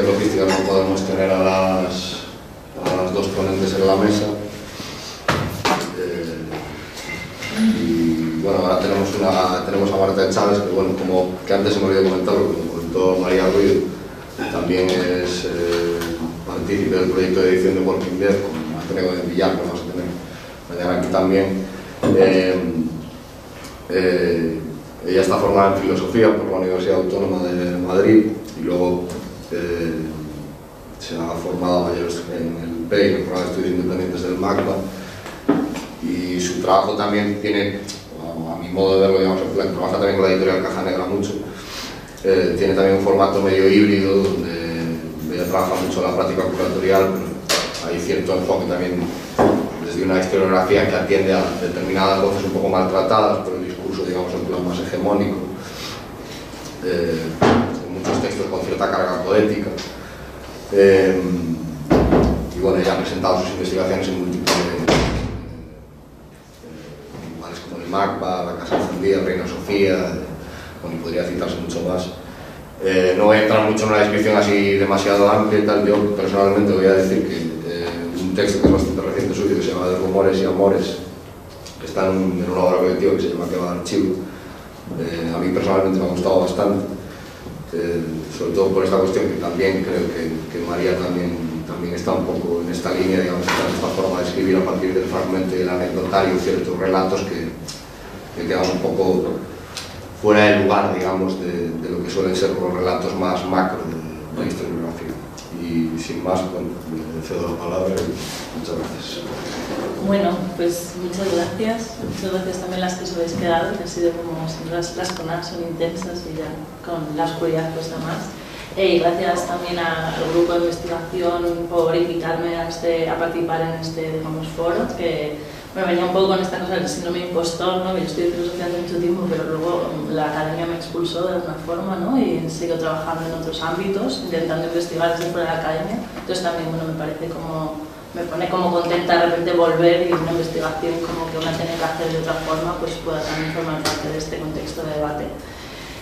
logística no podemos tener a las, a las dos ponentes en la mesa. Eh, y bueno, ahora tenemos, una, tenemos a Marta Chávez, que bueno, como que antes se me olvidó comentarlo, como comentó María Ruiz, también es eh, partícipe del proyecto de edición de Walking Dead, con Ateneo de Villar, que vamos a tener mañana aquí también. Eh, ella está formada en filosofía por la Universidad Autónoma de Madrid y luego se ha formado mayores en el PEI, en el Programa de Estudios Independientes del MACBA, y su trabajo también tiene, a mi modo de verlo, digamos, trabaja también con la editorial Caja Negra mucho, eh, tiene también un formato medio híbrido donde ella trabaja mucho la práctica curatorial, pero hay cierto enfoque también desde una historiografía que atiende a determinadas voces un poco maltratadas por el discurso, digamos, en plan más hegemónico. Eh, muchos textos con cierta carga poética. Eh, y bueno, ella ha presentado sus investigaciones en múltiples lugares como el MACBA, la Casa Encendida, Reina Sofía, bueno, y podría citarse mucho más. Eh, no voy a entrar mucho en una descripción así demasiado amplia y tal, yo personalmente voy a decir que eh, un texto que es bastante reciente suyo, que se llama De rumores y amores, que está en, una obra colectiva que se llama Que va archivo, eh, a mí personalmente me ha gustado bastante eh, sobre todo por esta cuestión que también creo que, que, María también, también está un poco en esta línea, digamos, en esta forma de escribir a partir del fragmento y del anecdotario ciertos relatos que, que quedan un poco fuera de lugar, digamos, de, lo que suelen ser los relatos más macro de, la historiografía. Y sin más, bueno, cedo la palabra y muchas gracias. Bueno, pues muchas gracias. Muchas gracias también las que os habéis quedado, que ha sido como las, las jornadas son intensas y ya con la oscuridad cuesta más. Eh, y gracias también al grupo de investigación por invitarme a, este, a participar en este digamos, foro, que me venía un poco con esta cosa del síndrome impostor, ¿no? yo en filosofía hace mucho tiempo, pero luego la academia me expulsó de alguna forma ¿no? y sigo trabajando en otros ámbitos, intentando investigar desde fuera de la academia. Entonces también bueno, me parece como me pone como contenta de repente volver y una investigación como que una tiene que hacer de otra forma pues pueda también formar parte de este contexto de debate.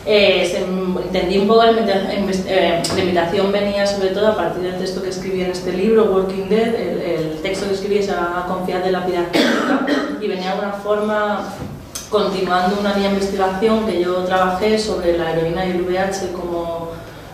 Eh, se, entendí un poco eh, la invitación venía sobre todo a partir del texto que escribí en este libro, Working Dead, el, el texto que escribí se llama Confiar de la vida y venía de alguna forma continuando una vía investigación que yo trabajé sobre la heroína y el VIH como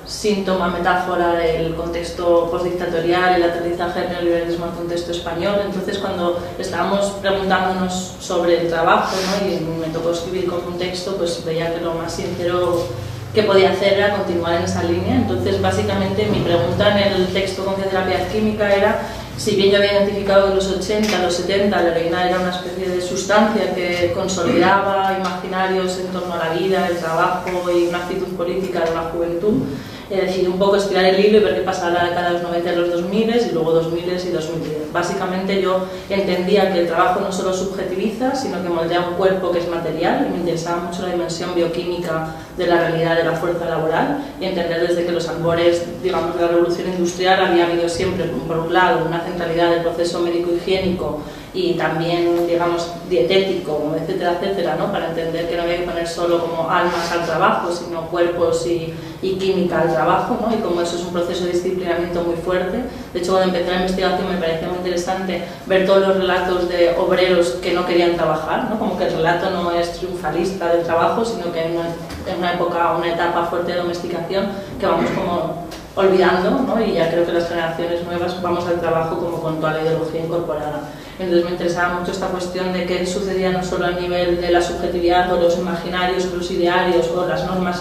síntoma, metáfora del contexto postdictatorial, el aterrizaje del neoliberalismo al contexto español. Entonces, cuando estábamos preguntándonos sobre el trabajo ¿no? y me tocó escribir como un texto, pues veía que lo más sincero que podía hacer era continuar en esa línea. Entonces, básicamente, mi pregunta en el texto con terapia química era si bien yo había identificado en los 80, los 70, la heroína era una especie de sustancia que consolidaba imaginarios en torno a la vida, el trabajo y una actitud política de la juventud, he decidido un poco estirar el hilo y ver qué pasaba la década de los 90 y los 2000 y luego 2000 y 2010. Básicamente yo entendía que el trabajo no solo subjetiviza, sino que moldea un cuerpo que es material y me interesaba mucho la dimensión bioquímica de la realidad de la fuerza laboral y entender desde que los albores, digamos, de la revolución industrial había habido siempre, por un lado, una centralidad del proceso médico-higiénico y también, digamos, dietético, etcétera, etcétera, ¿no? para entender que no había que poner solo como almas al trabajo, sino cuerpos y, y química al trabajo, ¿no? y como eso es un proceso de disciplinamiento muy fuerte. De hecho, cuando empecé la investigación me parecía muy interesante ver todos los relatos de obreros que no querían trabajar, ¿no? como que el relato no es triunfalista del trabajo, sino que en una, en una época, una etapa fuerte de domesticación, que vamos como olvidando, ¿no? y ya creo que las generaciones nuevas vamos al trabajo como con toda la ideología incorporada. Entonces me interesaba mucho esta cuestión de qué sucedía no solo a nivel de la subjetividad o los imaginarios o los idearios o las normas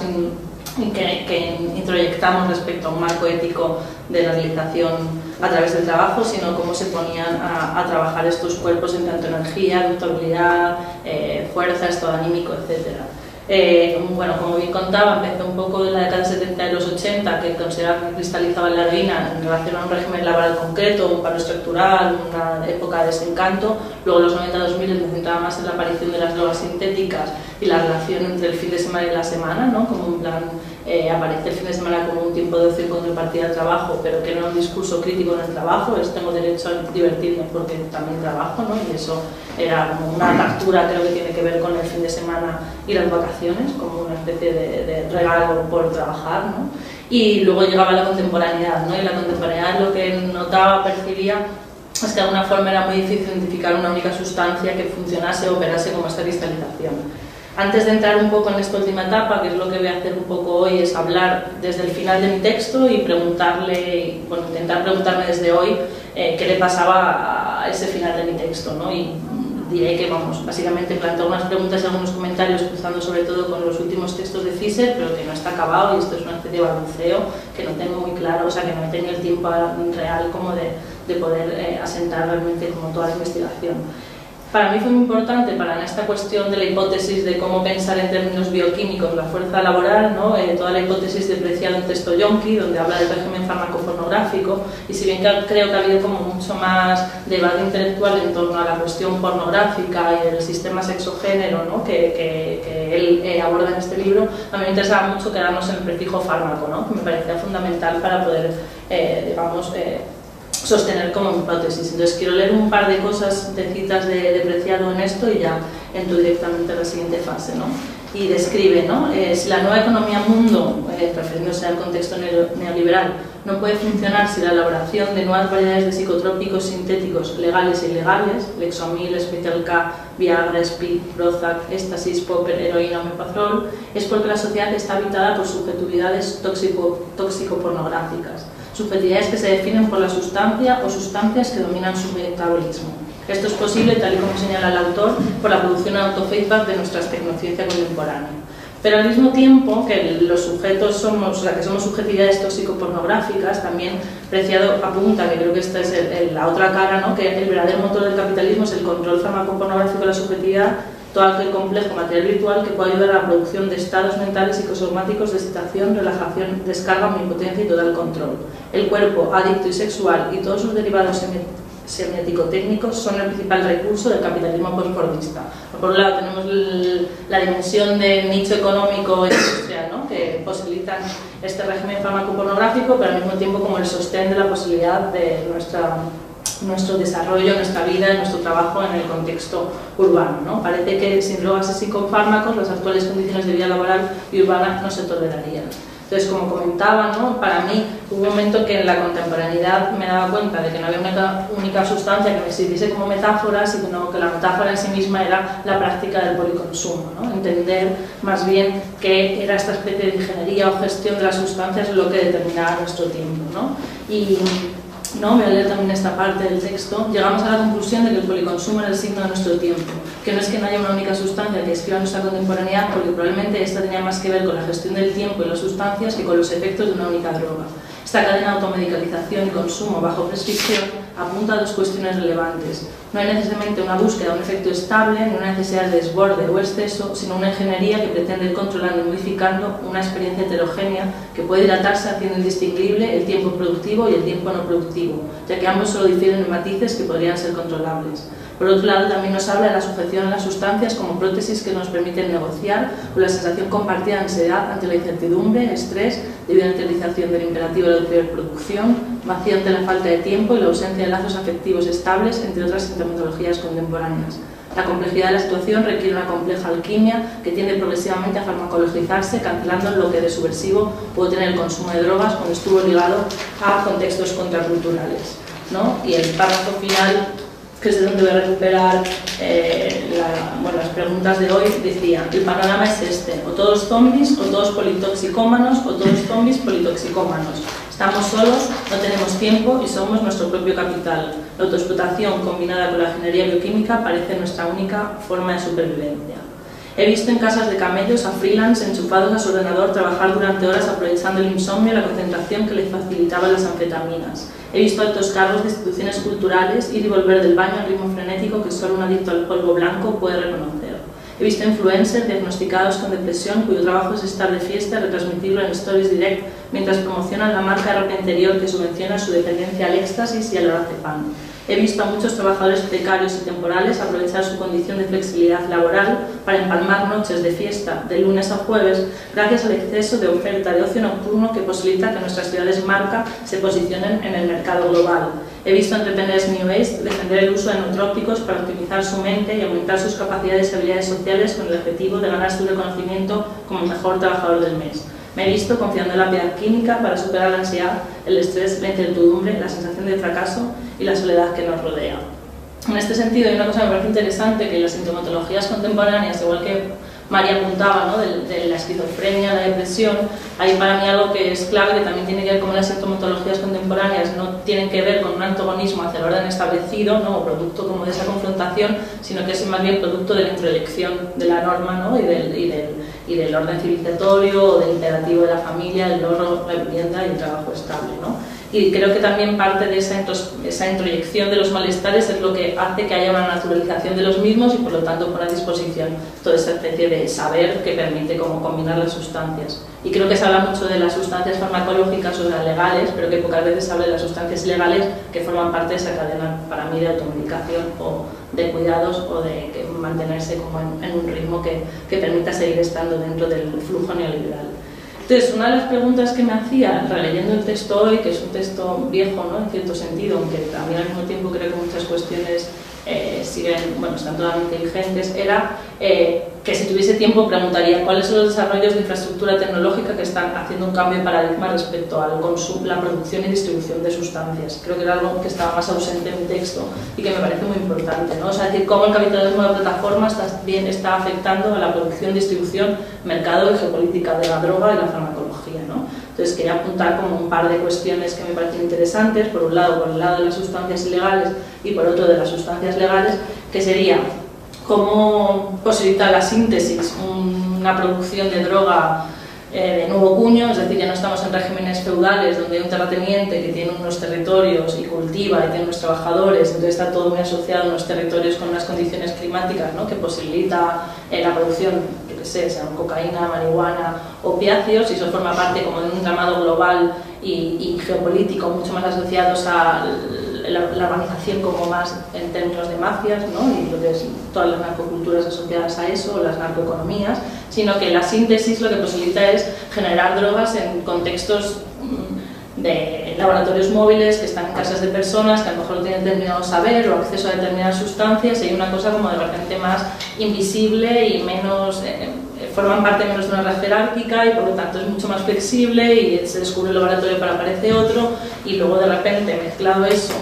que, que, introyectamos respecto a un marco ético de la realización a través del trabajo, sino cómo se ponían a, trabajar estos cuerpos en tanto energía, ductabilidad, eh, fuerza, estado anímico, etcétera. Eh, bueno, como bien contaba, empezó un poco en la década de 70 y los 80, que consideraba que la heroína en relación a un régimen laboral concreto, un paro estructural, una época de desencanto. Luego, en los 90-2000 me centraba más en la aparición de las drogas sintéticas y la relación entre el fin de semana y la semana, ¿no? como un plan eh, aparece el fin de semana como un tiempo de ocio contrapartida al trabajo, pero que no es un discurso crítico en el trabajo, es tengo derecho a divertirme porque también trabajo, ¿no? y eso era como una captura, creo que tiene que ver con el fin de semana y las vacaciones, como una especie de, de regalo por trabajar. ¿no? Y luego llegaba la contemporaneidad, ¿no? y la contemporaneidad lo que notaba, percibía, es que de alguna forma era muy difícil identificar una única sustancia que funcionase o operase como esta cristalización. Antes de entrar un poco en esta última etapa, que es lo que voy a hacer un poco hoy, es hablar desde el final de mi texto y preguntarle, bueno, intentar preguntarme desde hoy eh, qué le pasaba a ese final de mi texto, ¿no? Y diré que, vamos, básicamente planteo unas preguntas y algunos comentarios cruzando sobre todo con los últimos textos de Fischer, pero que no está acabado y esto es una especie de balanceo que no tengo muy claro, o sea, que no he tenido el tiempo real como de, de poder eh, asentar realmente como toda la investigación para mí fue muy importante para esta cuestión de la hipótesis de cómo pensar en términos bioquímicos la fuerza laboral, ¿no? Eh, toda la hipótesis de Preciado en texto Yonki, donde habla del régimen farmacopornográfico, y si bien creo que ha habido como mucho más debate intelectual en torno a la cuestión pornográfica y el sistema sexogénero ¿no? que, que, él eh, aborda en este libro, a mí me interesaba mucho quedarnos en el prefijo fármaco, ¿no? que me parecía fundamental para poder, eh, digamos, sostener como hipótesis. Entonces quiero leer un par de cosas, de citas de, de Preciado en esto y ya entro directamente a la siguiente fase. ¿no? Y describe, ¿no? Eh, si la nueva economía mundo, eh, refiriéndose al contexto neoliberal, no puede funcionar si la elaboración de nuevas variedades de psicotrópicos sintéticos legales e ilegales, Lexomil, Special K, Viagra, Speed, Prozac, Éxtasis, Popper, heroína o Mepazol, es porque la sociedad está habitada por subjetividades tóxico-pornográficas subjetividades que se definen por la sustancia o sustancias que dominan su metabolismo. Esto es posible, tal y como señala el autor, por la producción autofeedback de nuestra tecnociencia contemporánea. Pero al mismo tiempo que los sujetos somos, o que somos subjetividades tóxico-pornográficas, también Preciado apunta, que creo que esta es la otra cara, ¿no? que el verdadero motor del capitalismo es el control farmacopornográfico de la subjetividad todo aquel complejo material virtual que puede ayudar a la producción de estados mentales psicosomáticos de excitación, relajación, descarga, omnipotencia y total control. El cuerpo, adicto y sexual y todos sus derivados semiético-técnicos son el principal recurso del capitalismo postfordista. Por un lado tenemos la dimensión del nicho económico e industrial, ¿no? que posibilitan este régimen farmacopornográfico, pero al mismo tiempo como el sostén de la posibilidad de nuestra nuestro desarrollo, nuestra vida, nuestro trabajo en el contexto urbano. ¿no? Parece que sin drogas y con fármacos las actuales condiciones de vida laboral y urbana no se tolerarían. Entonces, como comentaba, ¿no? para mí hubo un momento que en la contemporaneidad me daba cuenta de que no había una única sustancia que me sirviese como metáfora, sino que la metáfora en sí misma era la práctica del policonsumo. ¿no? Entender más bien que era esta especie de ingeniería o gestión de las sustancias lo que determinaba nuestro tiempo. ¿no? Y ¿no? voy a leer también esta parte del texto, llegamos a la conclusión de que el policonsumo era el signo de nuestro tiempo, que no es que no haya una única sustancia que escriba nuestra contemporaneidad, porque probablemente esta tenía más que ver con la gestión del tiempo y las sustancias que con los efectos de una única droga. Esta cadena de automedicalización y consumo bajo prescripción apunta a dos cuestiones relevantes. No hay necesariamente una búsqueda de un efecto estable ni una necesidad de desborde o exceso, sino una ingeniería que pretende ir controlando y modificando una experiencia heterogénea que puede dilatarse haciendo indistinguible el tiempo productivo y el tiempo no productivo, ya que ambos solo difieren en matices que podrían ser controlables. Por otro lado, también nos habla de la sujeción a las sustancias como prótesis que nos permiten negociar o la sensación compartida de ansiedad ante la incertidumbre, estrés, debido a la utilización del imperativo de la producción, vacío ante la falta de tiempo y la ausencia de lazos afectivos estables, entre otras sintomatologías contemporáneas. La complejidad de la situación requiere una compleja alquimia que tiende progresivamente a farmacologizarse, cancelando lo que de subversivo puede tener el consumo de drogas cuando estuvo ligado a contextos contraculturales. ¿no? Y el párrafo final que es de donde voy a recuperar eh, las preguntas de hoy, decía, el panorama es este, o todos zombies, o todos politoxicómanos, o todos zombies politoxicómanos. Estamos solos, no tenemos tiempo y somos nuestro propio capital. La autoexplotación combinada con la ingeniería bioquímica parece nuestra única forma de supervivencia. He visto en casas de camellos a freelance enchufados a su ordenador trabajar durante horas aprovechando el insomnio y la concentración que les facilitaban las anfetaminas. He visto altos cargos de instituciones culturales ir y volver del baño al ritmo frenético que solo un adicto al polvo blanco puede reconocer. He visto influencers diagnosticados con depresión cuyo trabajo es estar de fiesta y retransmitirlo en Stories Direct mientras promocionan la marca de ropa interior que subvenciona su dependencia al éxtasis y al lorazepam. He visto a muchos trabajadores precarios y temporales aprovechar su condición de flexibilidad laboral para empalmar noches de fiesta de lunes a jueves gracias al exceso de oferta de ocio nocturno que posibilita que nuestras ciudades marca se posicionen en el mercado global. He visto entrepreneurs New Age defender el uso de nootrópicos para optimizar su mente y aumentar sus capacidades y habilidades sociales con el objetivo de ganar su reconocimiento como mejor trabajador del mes. Me he visto confiando en la piedad química para superar la ansiedad, el estrés, la incertidumbre, la sensación de fracaso y la soledad que nos rodea. En este sentido, hay una cosa que me parece interesante, que las sintomatologías contemporáneas, igual que María apuntaba, ¿no? de, la esquizofrenia, la depresión, hay para mí algo que es clave, que también tiene que ver con las sintomatologías contemporáneas, no tienen que ver con un antagonismo hacia el orden establecido, ¿no? o producto como de esa confrontación, sino que es más bien producto de la introyección de la norma ¿no? y, del, y, del, y, del, orden civilizatorio o del imperativo de la familia, el logro, la vivienda y el trabajo estable. ¿no? Y creo que también parte de esa, esa introyección de los malestares es lo que hace que haya una naturalización de los mismos y por lo tanto pone a disposición toda esa especie de saber que permite cómo combinar las sustancias. Y creo que se habla mucho de las sustancias farmacológicas o de legales, pero que pocas veces se habla de las sustancias legales que forman parte de esa cadena para mí de automedicación o de cuidados o de mantenerse como en, en un ritmo que, que permita seguir estando dentro del flujo neoliberal. Entonces, una de las preguntas que me hacía releyendo el texto hoy, que es un texto viejo, ¿no? en cierto sentido, aunque también al mismo tiempo creo que muchas cuestiones eh, siguen, bueno, están totalmente vigentes, era eh, que si tuviese tiempo preguntaría cuáles son los desarrollos de infraestructura tecnológica que están haciendo un cambio de paradigma respecto al consumo, la producción y distribución de sustancias. Creo que era algo que estaba más ausente en mi texto y que me parece muy importante. ¿no? O sea, decir, cómo el capitalismo de plataformas también está afectando a la producción, distribución, mercado y geopolítica de la droga y la farmacología. ¿no? Entonces quería apuntar como un par de cuestiones que me parecen interesantes, por un lado por el lado de las sustancias ilegales y por otro de las sustancias legales, que sería cómo posibilita la síntesis, una producción de droga eh, de nuevo cuño, es decir, ya no estamos en regímenes feudales donde hay un terrateniente que tiene unos territorios y cultiva y tiene unos trabajadores, entonces está todo muy asociado a unos territorios con unas condiciones climáticas ¿no? que posibilita eh, la producción, yo qué sé, sea cocaína, marihuana, opiáceos, y eso forma parte como de un entramado global y, geopolítico mucho más asociados a la, organización como más en términos de mafias, ¿no? y que todas las narcoculturas asociadas a eso, las narcoeconomías, sino que la síntesis lo que posibilita es generar drogas en contextos de laboratorios móviles que están en casas de personas que a lo mejor tienen determinado saber o acceso a determinadas sustancias y hay una cosa como de repente más invisible y menos, eh, eh, forman parte menos de una red jerárquica y por lo tanto es mucho más flexible y se descubre el laboratorio para aparece otro y luego de repente mezclado eso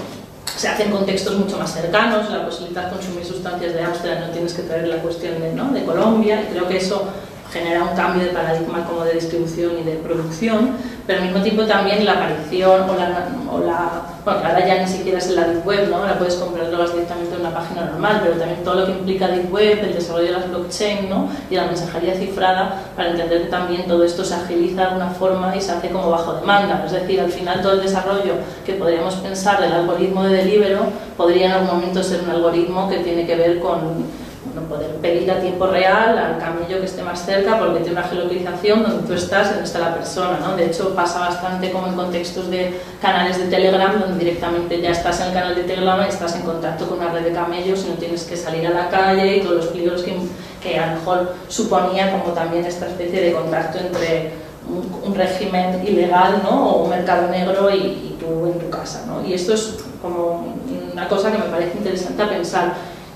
se hace en contextos mucho más cercanos, la posibilidad de consumir sustancias de Ámsterdam, no tienes que traer la cuestión de, ¿no? de Colombia, y creo que eso genera un cambio de paradigma como de distribución y de producción, pero al mismo tiempo también la aparición o la, o la bueno, ahora ya ni siquiera es en la Deep Web, ¿no? ahora puedes comprar drogas directamente en una página normal, pero también todo lo que implica Deep Web, el desarrollo de las blockchain ¿no? y la mensajería cifrada, para entender que también todo esto se agiliza de una forma y se hace como bajo demanda, es decir, al final todo el desarrollo que podríamos pensar del algoritmo de Delibero podría en algún momento ser un algoritmo que tiene que ver con no poder pedir a tiempo real al camello que esté más cerca porque tiene una geolocalización donde tú estás y donde está la persona. ¿no? De hecho, pasa bastante como en contextos de canales de Telegram donde directamente ya estás en el canal de Telegram y estás en contacto con una red de camellos y no tienes que salir a la calle y todos los peligros que, que a lo mejor suponía como también esta especie de contacto entre un, régimen ilegal ¿no? o un mercado negro y, y, tú en tu casa. ¿no? Y esto es como una cosa que me parece interesante a pensar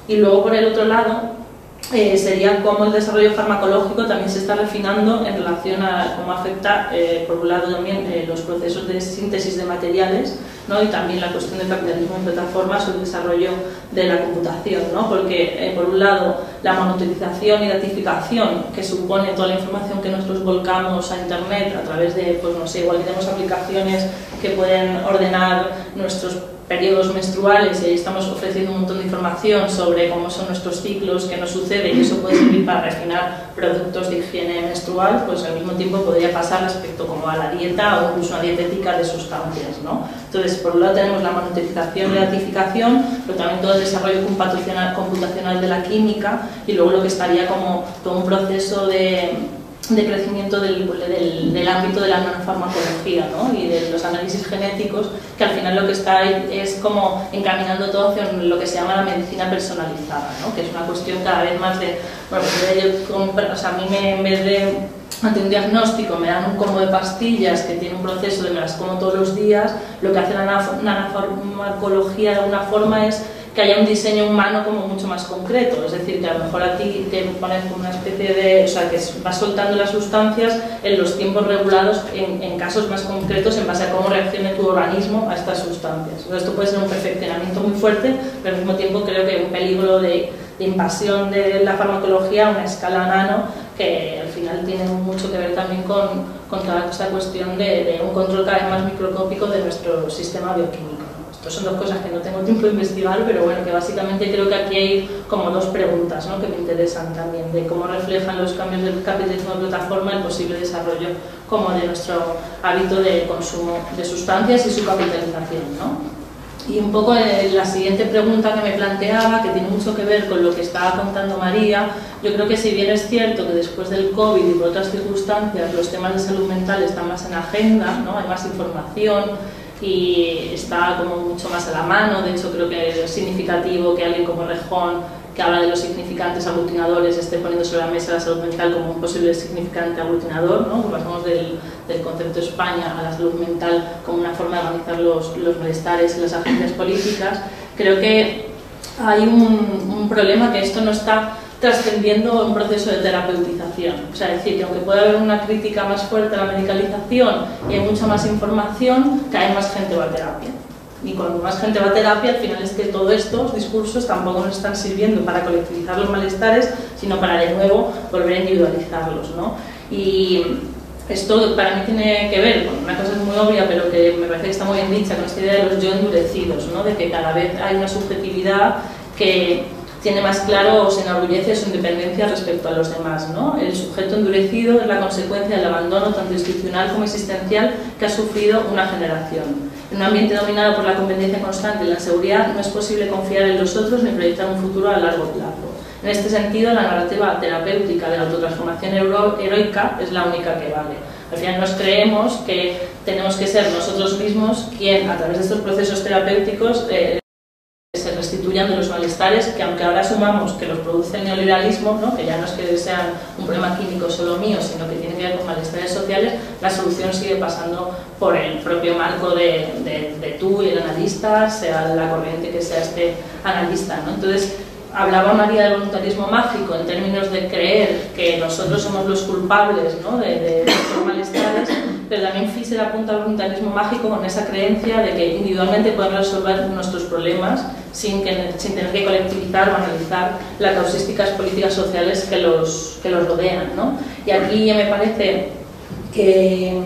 y luego por el otro lado eh, sería cómo el desarrollo farmacológico también se está refinando en relación a cómo afecta, eh, por un lado también, eh, los procesos de síntesis de materiales ¿no? y también la cuestión del capitalismo en plataformas o el desarrollo de la computación, ¿no? porque por un lado la monotilización y datificación que supone toda la información que nosotros volcamos a internet a través de, pues no sé, igual tenemos aplicaciones que pueden ordenar nuestros periodos menstruales y ahí estamos ofreciendo un montón de información sobre cómo son nuestros ciclos, qué nos sucede y eso puede servir para refinar productos de higiene menstrual, pues al mismo tiempo podría pasar respecto como a la dieta o incluso a dietética de sustancias. ¿no? Entonces, por un lado tenemos la monetización y la ratificación, pero también todo el desarrollo computacional de la química y luego lo que estaría como todo un proceso de crecimiento del, del, del, ámbito de la nanofarmacología ¿no? y de los análisis genéticos, que al final lo que está es como encaminando todo hacia lo que se llama la medicina personalizada, ¿no? que es una cuestión cada vez más de, bueno, pues yo o sea, a mí me, en vez de ante un diagnóstico me dan un combo de pastillas que tiene un proceso de me las como todos los días, lo que hace la nanofarmacología de alguna forma es que haya un diseño humano como mucho más concreto, es decir, que a lo mejor a ti te pones como una especie de, o sea, que vas soltando las sustancias en los tiempos regulados en, en casos más concretos en base a cómo reaccione tu organismo a estas sustancias. esto puede ser un perfeccionamiento muy fuerte, pero al mismo tiempo creo que un peligro de, de invasión de la farmacología a una escala nano que final tiene mucho que ver también con, con toda esta cuestión de, de un control cada vez más microscópico de nuestro sistema bioquímico son dos cosas que no tengo tiempo de investigar, pero bueno, que básicamente creo que aquí hay como dos preguntas ¿no? que me interesan también, de cómo reflejan los cambios del capitalismo de plataforma el posible desarrollo como de nuestro hábito de consumo de sustancias y su capitalización. ¿no? Y un poco eh, la siguiente pregunta que me planteaba, que tiene mucho que ver con lo que estaba contando María, yo creo que si bien es cierto que después del COVID y por otras circunstancias los temas de salud mental están más en agenda, ¿no? hay más información, y está como mucho más a la mano, de hecho creo que es significativo que alguien como Rejón, que habla de los significantes aglutinadores, esté poniendo sobre la mesa la salud mental como un posible significante aglutinador, ¿no? pasamos del, del concepto España a la salud mental como una forma de organizar los, malestares y las agencias políticas, creo que hay un, problema que esto no está trascendiendo un proceso de terapeutización. O sea, decir, que aunque pueda haber una crítica más fuerte a la medicalización y hay mucha más información, vez más gente va a terapia. Y cuando más gente va a terapia, al final es que todos estos discursos tampoco nos están sirviendo para colectivizar los malestares, sino para de nuevo volver a individualizarlos. ¿no? Y esto para mí tiene que ver con una cosa muy obvia, pero que me parece que está muy bien dicha, con esta idea de los yo endurecidos, ¿no? de que cada vez hay una subjetividad que tiene más claro o se enorgullece su independencia respecto a los demás. ¿no? El sujeto endurecido es la consecuencia del abandono tanto institucional como existencial que ha sufrido una generación. En un ambiente dominado por la competencia constante y la inseguridad no es posible confiar en los otros ni proyectar un futuro a largo plazo. En este sentido, la narrativa terapéutica de la autotransformación heroica es la única que vale. Al final nos creemos que tenemos que ser nosotros mismos quien, a través de estos procesos terapéuticos, eh, restituyan de los malestares que aunque ahora asumamos que los produce el neoliberalismo, ¿no? que ya no es que sean un problema químico solo mío, sino que tiene que ver con malestares sociales, la solución sigue pasando por el propio marco de, de, tú y el analista, sea la corriente que sea este analista. ¿no? Entonces, hablaba María del voluntarismo mágico en términos de creer que nosotros somos los culpables ¿no? de, de estos malestares, pero también Fischer apunta al voluntarismo mágico con esa creencia de que individualmente podemos resolver nuestros problemas sin, que, sin tener que colectivizar o analizar las causísticas políticas sociales que los, que los rodean. ¿no? Y aquí me parece que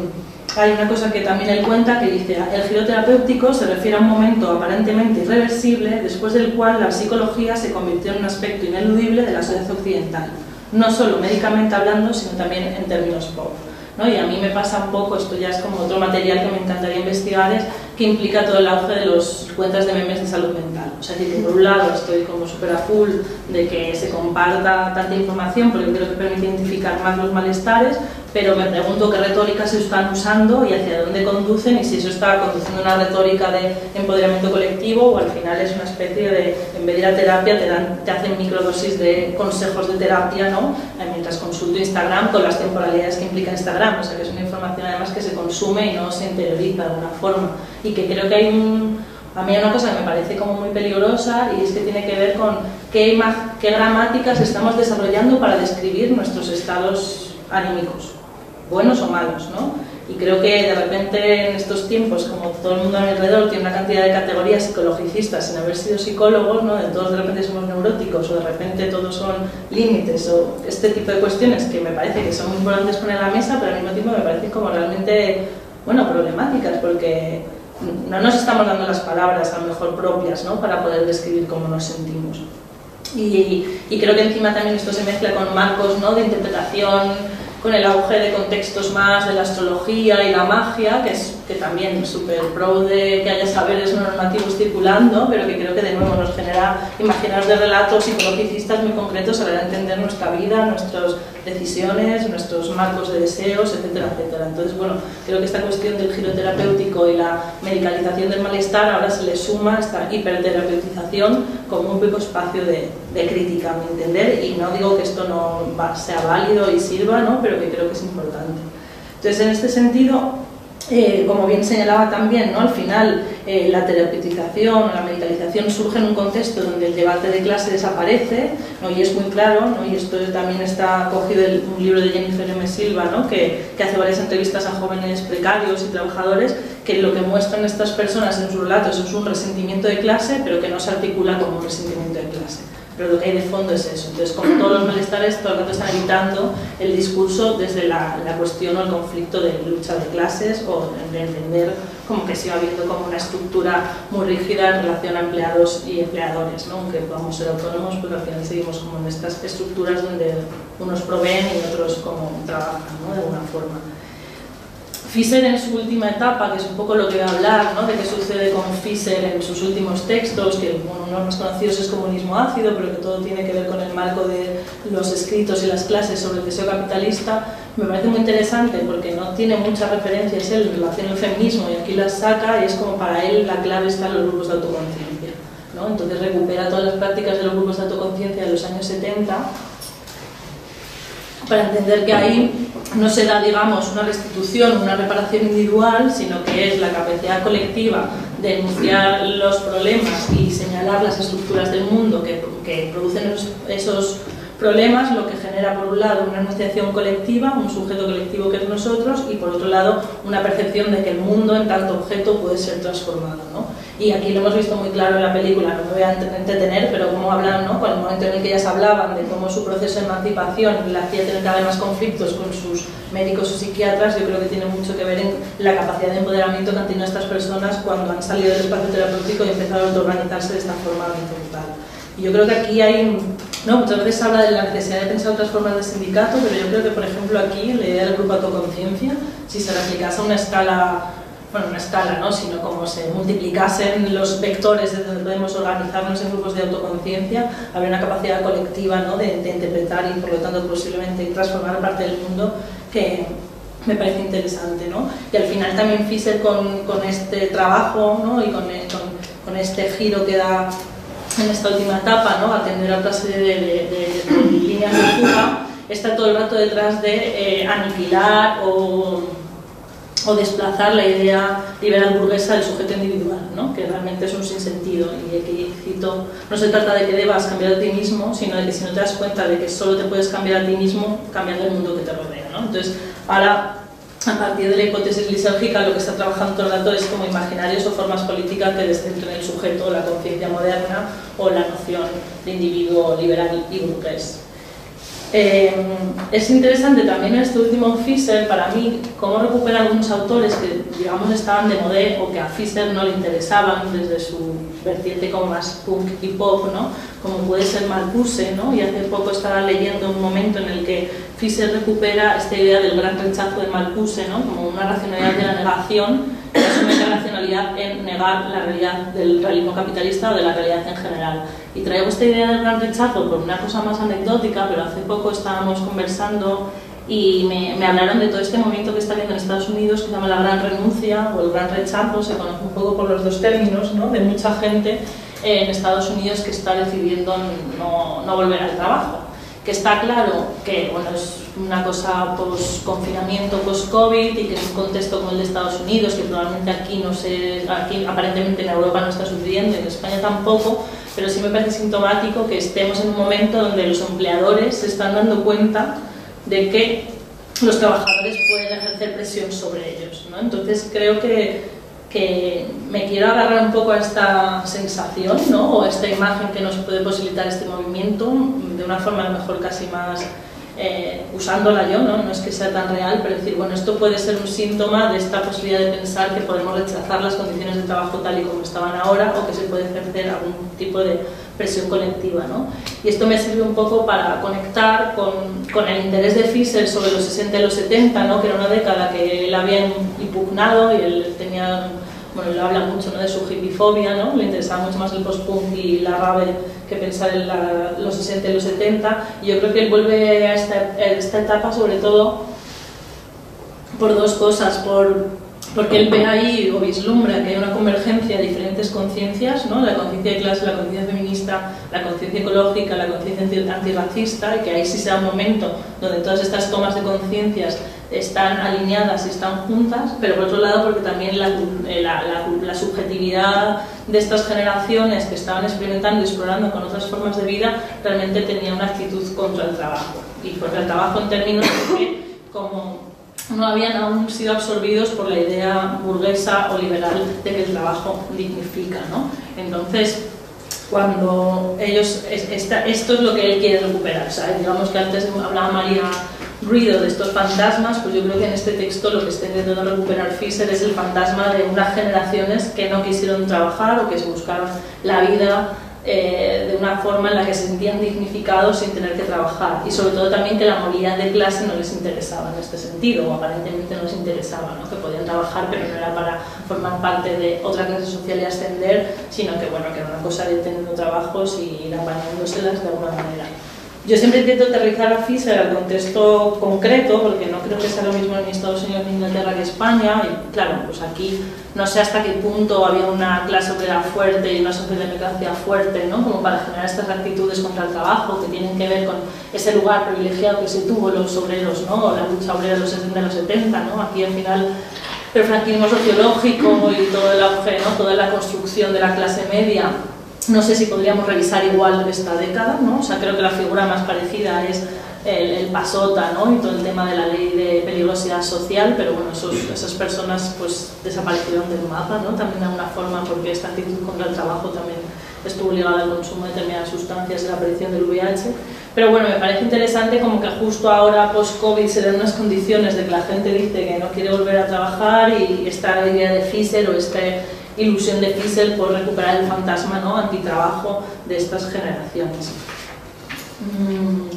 hay una cosa que también él cuenta que dice, el giro terapéutico se refiere a un momento aparentemente irreversible después del cual la psicología se convirtió en un aspecto ineludible de la sociedad occidental, no solo médicamente hablando, sino también en términos pop. ¿no? Y a mí me pasa un poco, esto ya es como otro material que me encantaría investigar, es que implica todo el auge de las cuentas de memes de salud mental. O sea, que por un lado estoy como súper a full de que se comparta tanta información porque creo que permite identificar más los malestares, pero me pregunto qué retórica se están usando y hacia dónde conducen y si eso está conduciendo a una retórica de empoderamiento colectivo o al final es una especie de, en vez de ir a terapia, te, dan, te hacen microdosis de consejos de terapia, ¿no? Eh, mientras consulto Instagram con las temporalidades que implica Instagram, o sea que es una información además que se consume y no se interioriza de alguna forma y que creo que hay un, a mí hay una cosa que me parece como muy peligrosa y es que tiene que ver con qué, qué gramáticas estamos desarrollando para describir nuestros estados anímicos buenos o malos, ¿no? Y creo que de repente en estos tiempos, como todo el mundo alrededor tiene una cantidad de categorías psicologicistas sin haber sido psicólogos, ¿no? de todos de repente somos neuróticos o de repente todos son límites o este tipo de cuestiones que me parece que son muy importantes poner a la mesa, pero al mismo tiempo me parecen como realmente, bueno, problemáticas porque no nos estamos dando las palabras a lo mejor propias ¿no? para poder describir cómo nos sentimos. Y, y, creo que encima también esto se mezcla con marcos ¿no? de interpretación con el auge de contextos más de la astrología y la magia, que es que también súper pro de que haya saberes no normativos circulando, pero que creo que de nuevo nos genera imaginar de relatos psicologicistas muy concretos a la hora de entender nuestra vida, nuestras decisiones, nuestros marcos de deseos, etcétera, etcétera. Entonces, bueno, creo que esta cuestión del giro terapéutico y la medicalización del malestar ahora se le suma esta hiperterapeutización como un poco espacio de, de crítica, a mi entender, y no digo que esto no sea válido y sirva, ¿no? pero que creo que es importante. Entonces, en este sentido, eh, como bien señalaba también, ¿no? al final eh, la terapeutización o la medicalización surge en un contexto donde el debate de clase desaparece ¿no? y es muy claro, ¿no? y esto también está cogido en un libro de Jennifer M. Silva, ¿no? que, que, hace varias entrevistas a jóvenes precarios y trabajadores, que lo que muestran estas personas en sus relatos es un resentimiento de clase, pero que no se articula como un resentimiento de clase pero lo que hay de fondo es eso. Entonces, como todos los malestares, todo el rato están evitando el discurso desde la, la, cuestión o el conflicto de lucha de clases o de entender como que siga habiendo como una estructura muy rígida en relación a empleados y empleadores, ¿no? aunque podamos ser autónomos, pero al final seguimos como en estas estructuras donde unos proveen y otros como trabajan ¿no? de alguna forma. Fischer en su última etapa, que es un poco lo que voy a hablar, ¿no? de qué sucede con Fischer en sus últimos textos, que bueno, uno de los más conocidos es Comunismo Ácido, pero que todo tiene que ver con el marco de los escritos y las clases sobre el deseo capitalista, me parece muy interesante porque no tiene muchas referencias él en relación al feminismo y aquí las saca y es como para él la clave está en los grupos de autoconciencia. ¿no? Entonces recupera todas las prácticas de los grupos de autoconciencia de los años 70 para entender que ahí no se da, digamos, una restitución, una reparación individual, sino que es la capacidad colectiva de denunciar los problemas y señalar las estructuras del mundo que, que producen esos problemas, lo que genera por un lado una enunciación colectiva, un sujeto colectivo que es nosotros, y por otro lado una percepción de que el mundo en tanto objeto puede ser transformado. ¿no? Y aquí lo hemos visto muy claro en la película, no me voy a entretener, pero como hablan, ¿no? con el momento en el que ellas hablaban de cómo su proceso de emancipación le hacía tener cada vez más conflictos con sus médicos o psiquiatras, yo creo que tiene mucho que ver en la capacidad de empoderamiento que han tenido estas personas cuando han salido del espacio terapéutico y empezaron a organizarse de esta forma horizontal. Y yo creo que aquí hay, ¿no? muchas veces habla de la necesidad de pensar otras formas de sindicato, pero yo creo que, por ejemplo, aquí la idea del grupo autoconciencia, si se replicase a una escala, bueno, una escala, ¿no? sino como se multiplicasen los vectores de donde podemos organizarnos en grupos de autoconciencia, habría una capacidad colectiva ¿no? de, de, interpretar y, por lo tanto, posiblemente transformar parte del mundo que me parece interesante. ¿no? Y al final también Fischer con, con este trabajo ¿no? y con, con, con este giro que da en esta última etapa, ¿no? atender a otra serie de, de, de, líneas de fuga, está todo el rato detrás de eh, aniquilar o, o, desplazar la idea liberal burguesa del sujeto individual, ¿no? que realmente es un sinsentido. Y aquí cito, no se trata de que debas cambiar a ti mismo, sino de que si no te das cuenta de que solo te puedes cambiar a ti mismo, cambiando el mundo que te rodea. ¿no? Entonces, ahora a partir de la hipótesis lisérgica lo que está trabajando todo el rato es como imaginarios o formas políticas que descentren el sujeto, la conciencia moderna o la noción de individuo liberal y burgués. Eh, es interesante también este último Fischer, para mí, cómo recupera algunos autores que, digamos, estaban de moda o que a Fischer no le interesaban desde su vertiente como más punk y pop, ¿no? como puede ser Marcuse, ¿no? y hace poco estaba leyendo un momento en el que Fischer recupera esta idea del gran rechazo de Marcuse, ¿no? como una racionalidad de la negación, la racionalidad en negar la realidad del realismo capitalista o de la realidad en general. Y traigo esta idea del gran rechazo por una cosa más anecdótica, pero hace poco estábamos conversando y me, me, hablaron de todo este movimiento que está habiendo en Estados Unidos que se llama la gran renuncia o el gran rechazo, se conoce un poco por los dos términos, ¿no? de mucha gente en Estados Unidos que está decidiendo no, no volver al trabajo. Que está claro que bueno, es una cosa post-confinamiento, post-COVID y que es un contexto como el de Estados Unidos, que probablemente aquí no sé, aquí aparentemente en Europa no está sucediendo, en España tampoco, pero sí me parece sintomático que estemos en un momento donde los empleadores se están dando cuenta de que los trabajadores pueden ejercer presión sobre ellos. ¿no? Entonces creo que que me quiero agarrar un poco a esta sensación, ¿no? o esta imagen que nos puede posibilitar este movimiento, de una forma a lo mejor casi más eh, usándola yo, ¿no? no es que sea tan real, pero decir, bueno, esto puede ser un síntoma de esta posibilidad de pensar que podemos rechazar las condiciones de trabajo tal y como estaban ahora o que se puede ejercer algún tipo de presión colectiva. ¿no? Y esto me sirve un poco para conectar con, con, el interés de Fischer sobre los 60 y los 70, ¿no? que era una década que él había impugnado y él tenía bueno, él habla mucho ¿no? de su hippifobia, ¿no? le interesaba mucho más el post-punk y la rave que pensar en la, los 60 y los 70, y yo creo que él vuelve a esta, a esta etapa sobre todo por dos cosas, por porque él ve ahí o vislumbra que hay una convergencia de diferentes conciencias, ¿no? la conciencia de clase, la conciencia feminista, la conciencia ecológica, la conciencia antirracista, y que ahí sí sea un momento donde todas estas tomas de conciencias están alineadas y están juntas, pero por otro lado porque también la, la, la, subjetividad de estas generaciones que estaban experimentando y explorando con otras formas de vida realmente tenía una actitud contra el trabajo. Y contra el trabajo en términos de que como no habían aún sido absorbidos por la idea burguesa o liberal de que el trabajo dignifica. ¿no? Entonces, cuando ellos, esto es lo que él quiere recuperar. Digamos que antes hablaba María Ruido de estos fantasmas, pues yo creo que en este texto lo que está intentando recuperar Fischer es el fantasma de unas generaciones que no quisieron trabajar o que se buscaron la vida eh, de una forma en la que se sentían dignificados sin tener que trabajar y sobre todo también que la movilidad de clase no les interesaba en este sentido o aparentemente no les interesaba, ¿no? que podían trabajar pero no era para formar parte de otra clase social y ascender, sino que bueno, que era una cosa de tener trabajos y ir apañándoselas de alguna manera. Yo siempre intento aterrizar a Fisher al contexto concreto, porque no creo que sea lo mismo en Estados Unidos ni Inglaterra que España. Y claro, pues aquí no sé hasta qué punto había una clase obrera fuerte y una socialdemocracia fuerte, ¿no? Como para generar estas actitudes contra el trabajo que tienen que ver con ese lugar privilegiado que se tuvo los obreros, ¿no? La lucha obrera de los 60 y los 70, ¿no? Aquí al final el franquismo sociológico y todo el auge, ¿no? Toda la construcción de la clase media no sé si podríamos revisar igual esta década, ¿no? O sea, creo que la figura más parecida es el, pasota, ¿no? Y todo el tema de la ley de peligrosidad social, pero bueno, esas personas pues desaparecieron del mapa, ¿no? También de alguna forma porque esta actitud contra el trabajo también estuvo ligada al consumo de determinadas sustancias y la aparición del VIH. Pero bueno, me parece interesante como que justo ahora, post-COVID, se den unas condiciones de que la gente dice que no quiere volver a trabajar y esta idea de Fisher o este ilusión de Fischer por recuperar el fantasma ¿no? antitrabajo de estas generaciones. Mm,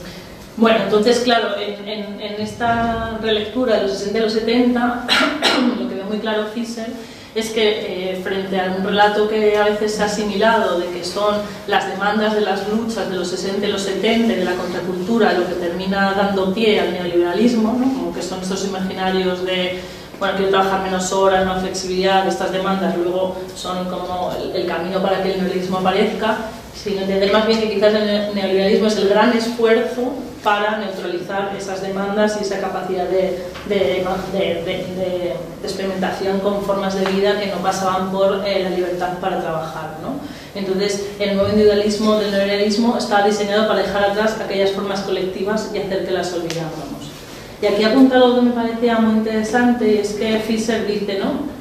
bueno, entonces, claro, en, esta relectura de los 60 y los 70, lo que ve muy claro Fischer es que eh, frente a un relato que a veces se ha asimilado de que son las demandas de las luchas de los 60 y los 70, de la contracultura, lo que termina dando pie al neoliberalismo, como que son estos imaginarios de bueno, quiero trabajar menos horas, más flexibilidad, estas demandas luego son como el, camino para que el neoliberalismo aparezca, sino entender más bien que quizás el neoliberalismo es el gran esfuerzo para neutralizar esas demandas y esa capacidad de, de, de, experimentación con formas de vida que no pasaban por eh, la libertad para trabajar. ¿no? Entonces, el nuevo individualismo del neoliberalismo está diseñado para dejar atrás aquellas formas colectivas y hacer que las olvidáramos. Y aquí apunta algo que me parecía muy interesante y es que Fischer dice, ¿no?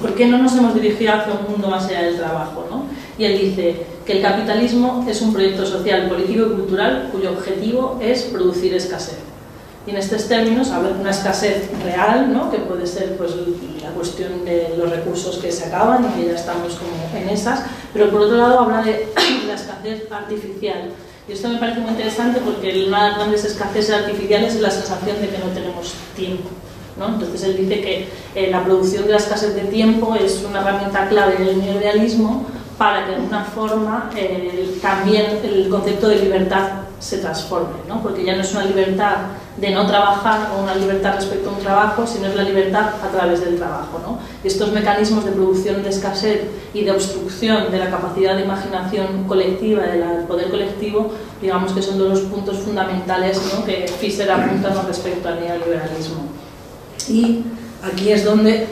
¿Por qué no nos hemos dirigido hacia un mundo más allá del trabajo? ¿no? Y él dice que el capitalismo es un proyecto social, político y cultural cuyo objetivo es producir escasez. Y en estos términos habla de una escasez real, ¿no? que puede ser pues, la cuestión de los recursos que se acaban y que ya estamos como en esas, pero por otro lado habla de la escasez artificial, y esto me parece muy interesante porque una de las grandes escaseces artificiales es la sensación de que no tenemos tiempo. ¿no? Entonces él dice que eh, la producción de la escasez de tiempo es una herramienta clave del neoliberalismo para que de alguna forma eh, también el concepto de libertad se transforme, ¿no? porque ya no es una libertad de no trabajar o una libertad respecto a un trabajo, sino es la libertad a través del trabajo. ¿no? estos mecanismos de producción de escasez y de obstrucción de la capacidad de imaginación colectiva, del poder colectivo, digamos que son dos los puntos fundamentales ¿no? que Fischer apunta con respecto al neoliberalismo. Y aquí es donde,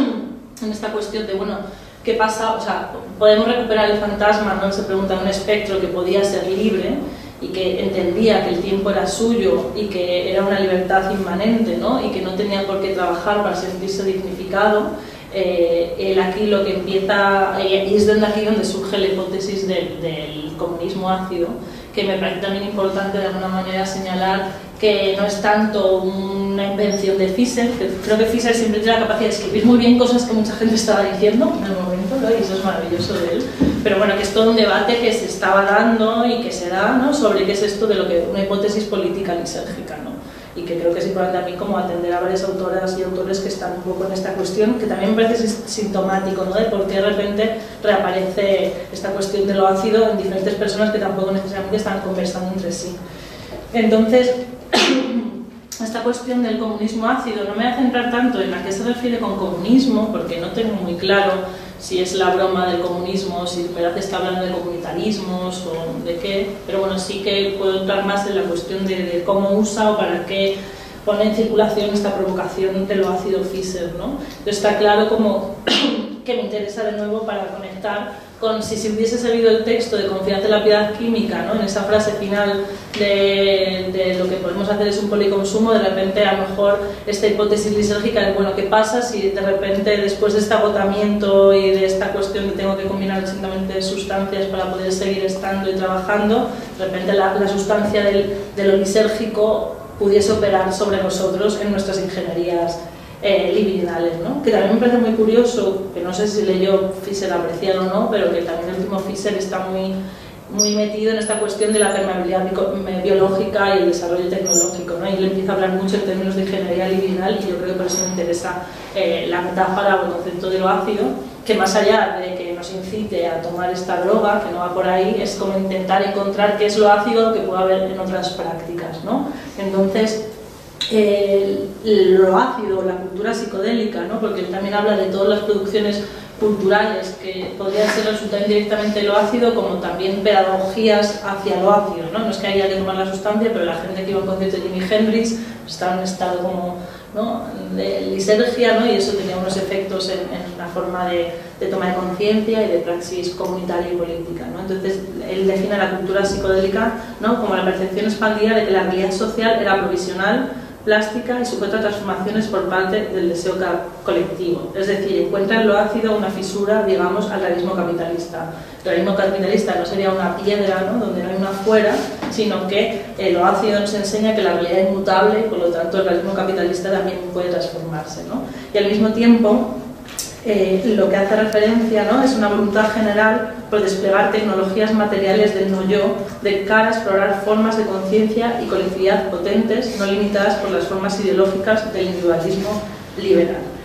en esta cuestión de, bueno, ¿qué pasa? O sea, podemos recuperar el fantasma, ¿no? Se pregunta un espectro que podía ser libre, y que entendía que el tiempo era suyo y que era una libertad inmanente ¿no? y que no tenía por qué trabajar para sentirse dignificado, eh, él aquí lo que empieza, y es desde aquí donde surge la hipótesis del, del comunismo ácido, que me parece también importante de alguna manera señalar que no es tanto una invención de Fischer, que creo que Fischer siempre tiene la capacidad de escribir muy bien cosas que mucha gente estaba diciendo en el momento, y eso es maravilloso de él, pero bueno, que es todo un debate que se estaba dando y que se da ¿no? sobre qué es esto de lo que una hipótesis política lisérgica, ¿no? y que creo que es importante mí como atender a varias autoras y autores que están un poco en esta cuestión, que también me parece sintomático, ¿no? de por qué de repente reaparece esta cuestión de lo ácido en diferentes personas que tampoco necesariamente están conversando entre sí. Entonces, esta cuestión del comunismo ácido, no me voy a centrar tanto en a qué se refiere con comunismo, porque no tengo muy claro si es la broma del comunismo, si verdad está hablando de comunitarismos o de qué, pero bueno, sí que puedo entrar más en la cuestión de, de cómo usa o para qué pone en circulación esta provocación del ácido Fischer, ¿no? está claro como que me interesa de nuevo para conectar con si se hubiese seguido el texto de confianza en la piedad química, ¿no? en esa frase final de, de, lo que podemos hacer es un policonsumo, de repente a lo mejor esta hipótesis lisérgica de, bueno, ¿qué pasa si de repente después de este agotamiento y de esta cuestión que tengo que combinar de sustancias para poder seguir estando y trabajando, de repente la, la sustancia del, de lo lisérgico pudiese operar sobre nosotros en nuestras ingenierías eh, libidinales, ¿no? que también me parece muy curioso, que no sé si leyó Fischer apreciado o no, pero que también el último Fischer está muy, muy metido en esta cuestión de la permeabilidad biológica y el desarrollo tecnológico, ¿no? y él empieza a hablar mucho en términos de ingeniería libidinal y yo creo que por eso me interesa eh, la metáfora o el concepto de lo ácido, que más allá de que nos incite a tomar esta droga, que no va por ahí, es como intentar encontrar qué es lo ácido que puede haber en otras prácticas. ¿no? Entonces, lo ácido, la cultura psicodélica, ¿no? porque él también habla de todas las producciones culturales que podrían ser resultar directamente lo ácido, como también pedagogías hacia lo ácido. ¿no? no es que haya que tomar la sustancia, pero la gente que iba a un concierto de Jimi Hendrix estaba en un estado como ¿no? de lisergia ¿no? y eso tenía unos efectos en, en la forma de, de toma de conciencia y de praxis comunitaria y política. ¿no? Entonces, él define la cultura psicodélica ¿no? como la percepción expandida de que la realidad social era provisional, plástica y sujeta a transformaciones por parte del deseo colectivo. Es decir, encuentra en lo ácido una fisura, digamos, al realismo capitalista. El realismo capitalista no sería una piedra ¿no? donde no hay una fuera, sino que eh, lo ácido nos enseña que la realidad es inmutable y por lo tanto el realismo capitalista también puede transformarse. ¿no? Y al mismo tiempo, eh, lo que hace referencia ¿no? es una voluntad general por desplegar tecnologías materiales del no-yo de cara a explorar formas de conciencia y colectividad potentes, no limitadas por las formas ideológicas del individualismo liberal.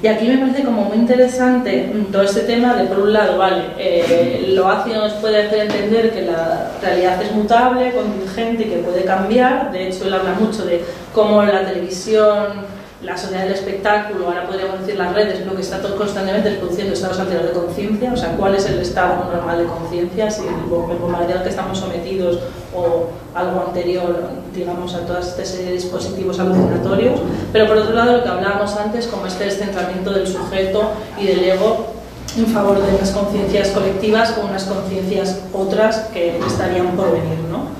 Y aquí me parece como muy interesante todo este tema de, por un lado, vale, eh, lo ácido nos puede hacer entender que la realidad es mutable, contingente y que puede cambiar. De hecho, él habla mucho de cómo la televisión la sociedad del espectáculo, ahora podríamos decir las redes, lo que está todo constantemente produciendo estados alterados de conciencia, o sea, cuál es el estado normal de conciencia, si el bombardeo al que estamos sometidos o algo anterior, digamos, a toda esta serie de dispositivos alucinatorios, pero por otro lado lo que hablábamos antes, como este descentramiento del sujeto y del ego en favor de unas conciencias colectivas o unas conciencias otras que estarían por venir, ¿no?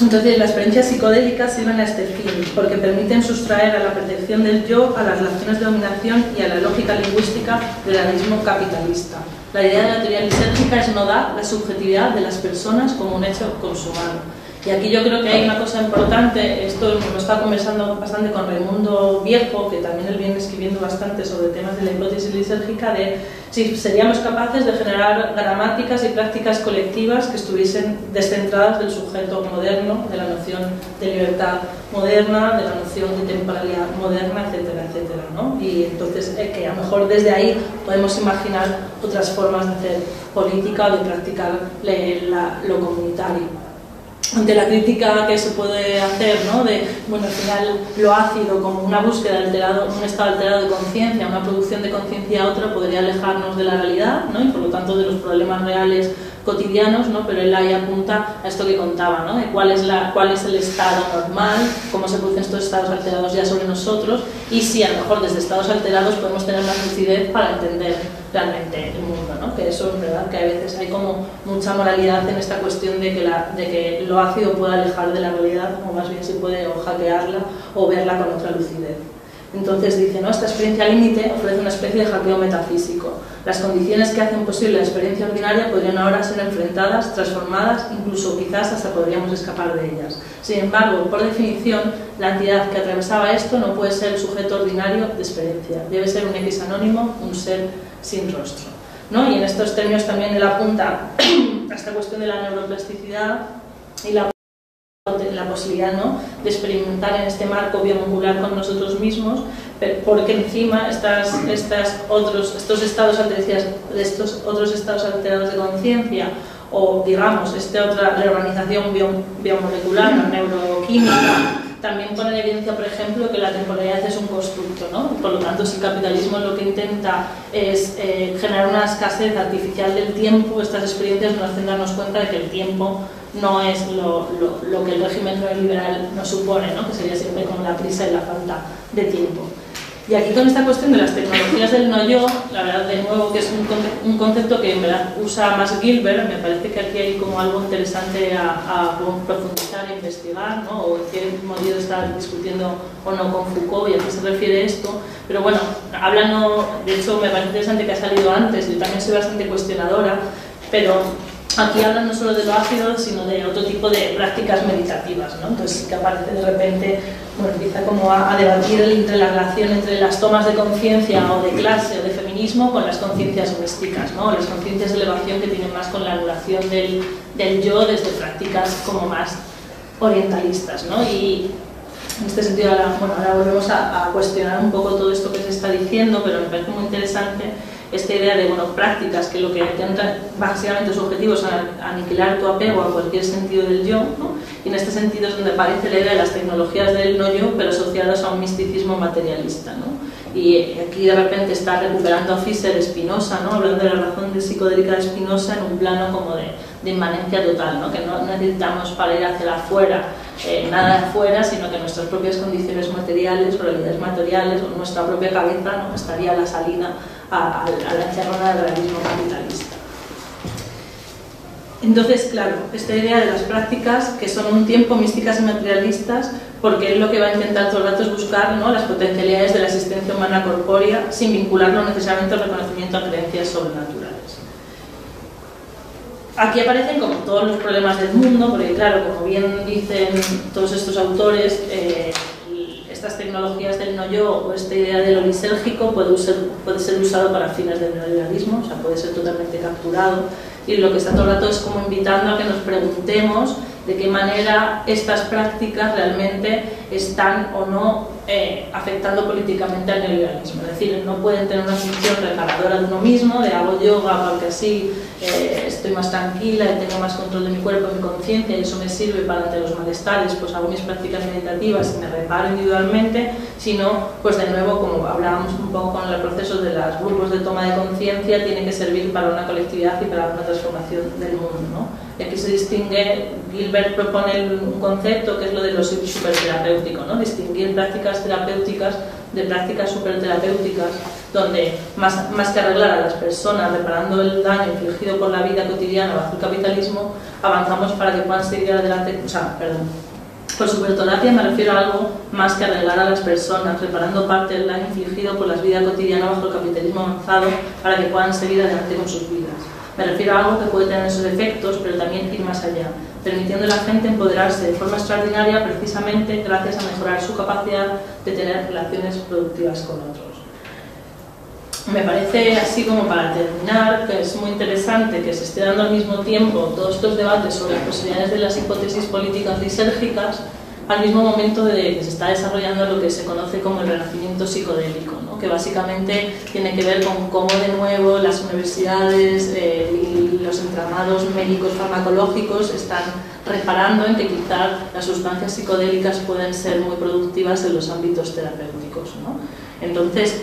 Entonces, las experiencias psicodélicas sirven a este fin, porque permiten sustraer a la percepción del yo a las relaciones de dominación y a la lógica lingüística del realismo capitalista. La idea de la teoría lisérgica es no dar la subjetividad de las personas como un hecho consumado. Y aquí yo creo que hay una cosa importante, esto lo está conversando bastante con Raimundo Viejo, que también él viene escribiendo bastante sobre temas de la hipótesis lisérgica, de si seríamos capaces de generar gramáticas y prácticas colectivas que estuviesen descentradas del sujeto moderno, de la noción de libertad moderna, de la noción de temporalidad moderna, etcétera, etcétera. ¿no? Y entonces eh, que a lo mejor desde ahí podemos imaginar otras formas de hacer política o de practicar lo comunitario ante la crítica que se puede hacer, ¿no? de, bueno, al final lo ácido como una búsqueda alterado, un estado alterado de conciencia, una producción de conciencia a otra, podría alejarnos de la realidad ¿no? y por lo tanto de los problemas reales cotidianos, ¿no? pero él ahí apunta a esto que contaba, ¿no? de cuál es, la, cuál es el estado normal, cómo se producen estos estados alterados ya sobre nosotros y si a lo mejor desde estados alterados podemos tener más lucidez para entender realmente el mundo, ¿no? que eso es verdad que a veces hay como mucha moralidad en esta cuestión de que, la, de que lo ácido pueda alejar de la realidad o más bien se puede o hackearla o verla con otra lucidez. Entonces dice, ¿no? esta experiencia límite ofrece una especie de hackeo metafísico. Las condiciones que hacen posible la experiencia ordinaria podrían ahora ser enfrentadas, transformadas, incluso quizás hasta podríamos escapar de ellas. Sin embargo, por definición, la entidad que atravesaba esto no puede ser el sujeto ordinario de experiencia. Debe ser un X anónimo, un ser sin rostro. ¿no? Y en estos términos también él apunta a esta cuestión de la neuroplasticidad y la posibilidad ¿no? de experimentar en este marco biomolecular con nosotros mismos, porque encima estas, estas otros, estos, estados estos otros estados alterados de conciencia o digamos esta otra reorganización biomolecular, la neuroquímica, también pone en evidencia, por ejemplo, que la temporalidad es un constructo, ¿no? Por lo tanto, si el capitalismo lo que intenta es eh, generar una escasez artificial del tiempo, estas experiencias nos hacen darnos cuenta de que el tiempo no es lo, lo, que el régimen neoliberal nos supone, ¿no? que sería siempre como la prisa y la falta de tiempo. Y aquí con esta cuestión de las tecnologías del no yo, la verdad de nuevo que es un, concepto que en verdad usa más Gilbert, me parece que aquí hay como algo interesante a, profundizar e investigar, ¿no? o en qué modo estar discutiendo o no con Foucault y a qué se refiere esto, pero bueno, hablan, de hecho me parece interesante que ha salido antes, yo también soy bastante cuestionadora, pero aquí hablan no solo de lo ácido, sino de otro tipo de prácticas meditativas, ¿no? Entonces que aparece de repente, bueno, empieza como a, debatir entre la relación entre las tomas de conciencia o de clase o de feminismo con las conciencias domésticas, ¿no? Las conciencias de elevación que tienen más con la anulación del, del yo desde prácticas como más orientalistas, ¿no? Y en este sentido, ahora, bueno, ahora volvemos a, a cuestionar un poco todo esto que se está diciendo, pero me parece muy interesante esta idea de bueno, prácticas que lo que intentan básicamente su objetivo es aniquilar tu apego a cualquier sentido del yo, y en este sentido es donde aparece la idea de las tecnologías del no yo, pero asociadas a un misticismo materialista. ¿no? Y aquí de repente está recuperando a Fischer Spinoza, ¿no? hablando de la razón de psicodélica de Spinoza en un plano como de, de inmanencia total, ¿no? que no necesitamos para ir hacia afuera eh, nada de afuera, sino que nuestras propias condiciones materiales, realidades materiales o nuestra propia cabeza ¿no? estaría la salida a, la encerrona del realismo capitalista. Entonces, claro, esta idea de las prácticas, que son un tiempo místicas y materialistas, porque él lo que va a intentar todo el rato es buscar ¿no? las potencialidades de la existencia humana corpórea sin vincularlo necesariamente al reconocimiento a creencias sobrenaturales. Aquí aparecen como todos los problemas del mundo, porque claro, como bien dicen todos estos autores, eh, estas tecnologías del no yo o esta idea de lo lisérgico puede ser, puede ser usado para fines del neoliberalismo, o sea, puede ser totalmente capturado. Y lo que está todo el rato es como invitando a que nos preguntemos de qué manera estas prácticas realmente están o no eh, afectando políticamente al neoliberalismo. Es decir, no pueden tener una función reparadora de uno mismo, de hago yoga porque así eh, estoy más tranquila y tengo más control de mi cuerpo mi conciencia y eso me sirve para ante los malestares, pues hago mis prácticas meditativas y me reparo individualmente, sino, pues de nuevo, como hablábamos un poco con el proceso de los grupos de toma de conciencia, tiene que servir para una colectividad y para una transformación del mundo. ¿no? Aquí se distingue, Gilbert propone un concepto que es lo de lo superterapéutico, ¿no? distinguir prácticas terapéuticas de prácticas superterapéuticas, donde más, más que arreglar a las personas reparando el daño infligido por la vida cotidiana bajo el capitalismo, avanzamos para que puedan seguir adelante, o sea, perdón, por superterapia me refiero a algo más que arreglar a las personas, reparando parte del daño infligido por la vida cotidiana bajo el capitalismo avanzado para que puedan seguir adelante con sus vidas. Me refiero a algo que puede tener esos efectos, pero también ir más allá, permitiendo a la gente empoderarse de forma extraordinaria precisamente gracias a mejorar su capacidad de tener relaciones productivas con otros. Me parece así como para terminar que es muy interesante que se esté dando al mismo tiempo todos estos debates sobre las posibilidades de las hipótesis políticas lisérgicas al mismo momento de que se está desarrollando lo que se conoce como el renacimiento psicodélico, que básicamente tiene que ver con cómo de nuevo las universidades eh, y los entramados médicos farmacológicos están reparando en que quizá las sustancias psicodélicas pueden ser muy productivas en los ámbitos terapéuticos. Entonces,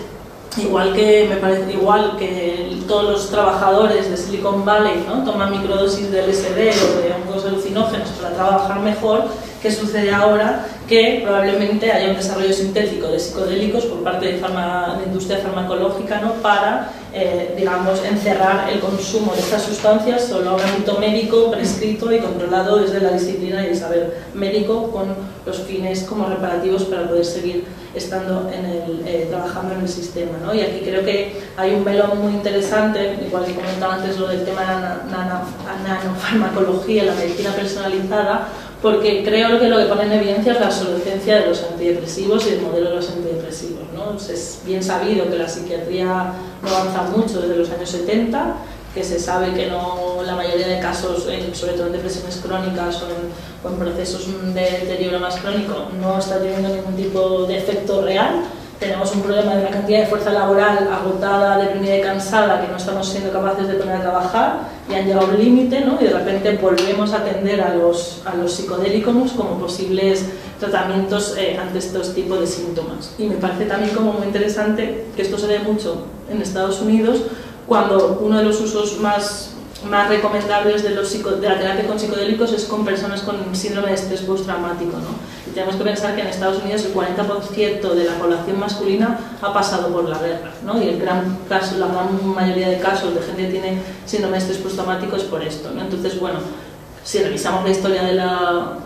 igual que me parece igual que todos los trabajadores de Silicon Valley ¿no? toman microdosis de LSD o de hongos alucinógenos para trabajar mejor, ¿qué sucede ahora? Que probablemente haya un desarrollo sintético de psicodélicos por parte de, la industria farmacológica ¿no? para, eh, digamos, encerrar el consumo de estas sustancias solo a un ámbito médico prescrito y controlado desde la disciplina y el saber médico con los fines como reparativos para poder seguir estando en el, eh, trabajando en el sistema. ¿no? Y aquí creo que hay un velo muy interesante, igual que comentaba antes lo del tema de la nanofarmacología, la medicina personalizada, porque creo que lo que pone en evidencia es la obsolescencia de los antidepresivos y el modelo de los antidepresivos. ¿no? Es bien sabido que la psiquiatría no avanza mucho desde los años 70, que se sabe que no la mayoría de casos, sobre todo en depresiones crónicas o en, procesos de deterioro más crónico, no está teniendo ningún tipo de efecto real, tenemos un problema de una cantidad de fuerza laboral agotada, deprimida y cansada que no estamos siendo capaces de poner a trabajar y han llegado a un límite ¿no? y de repente volvemos a atender a los, a los psicodélicos como posibles tratamientos eh, ante estos tipos de síntomas. Y me parece también como muy interesante que esto se ve mucho en Estados Unidos cuando uno de los usos más más recomendables de, los de la terapia con psicodélicos es con personas con síndrome de estrés postraumático. ¿no? Tenemos que pensar que en Estados Unidos el 40% de la población masculina ha pasado por la guerra. ¿no? Y el gran caso, la gran mayoría de casos de gente que tiene síndrome de estrés es por esto. ¿no? Entonces, bueno, si revisamos la historia de la,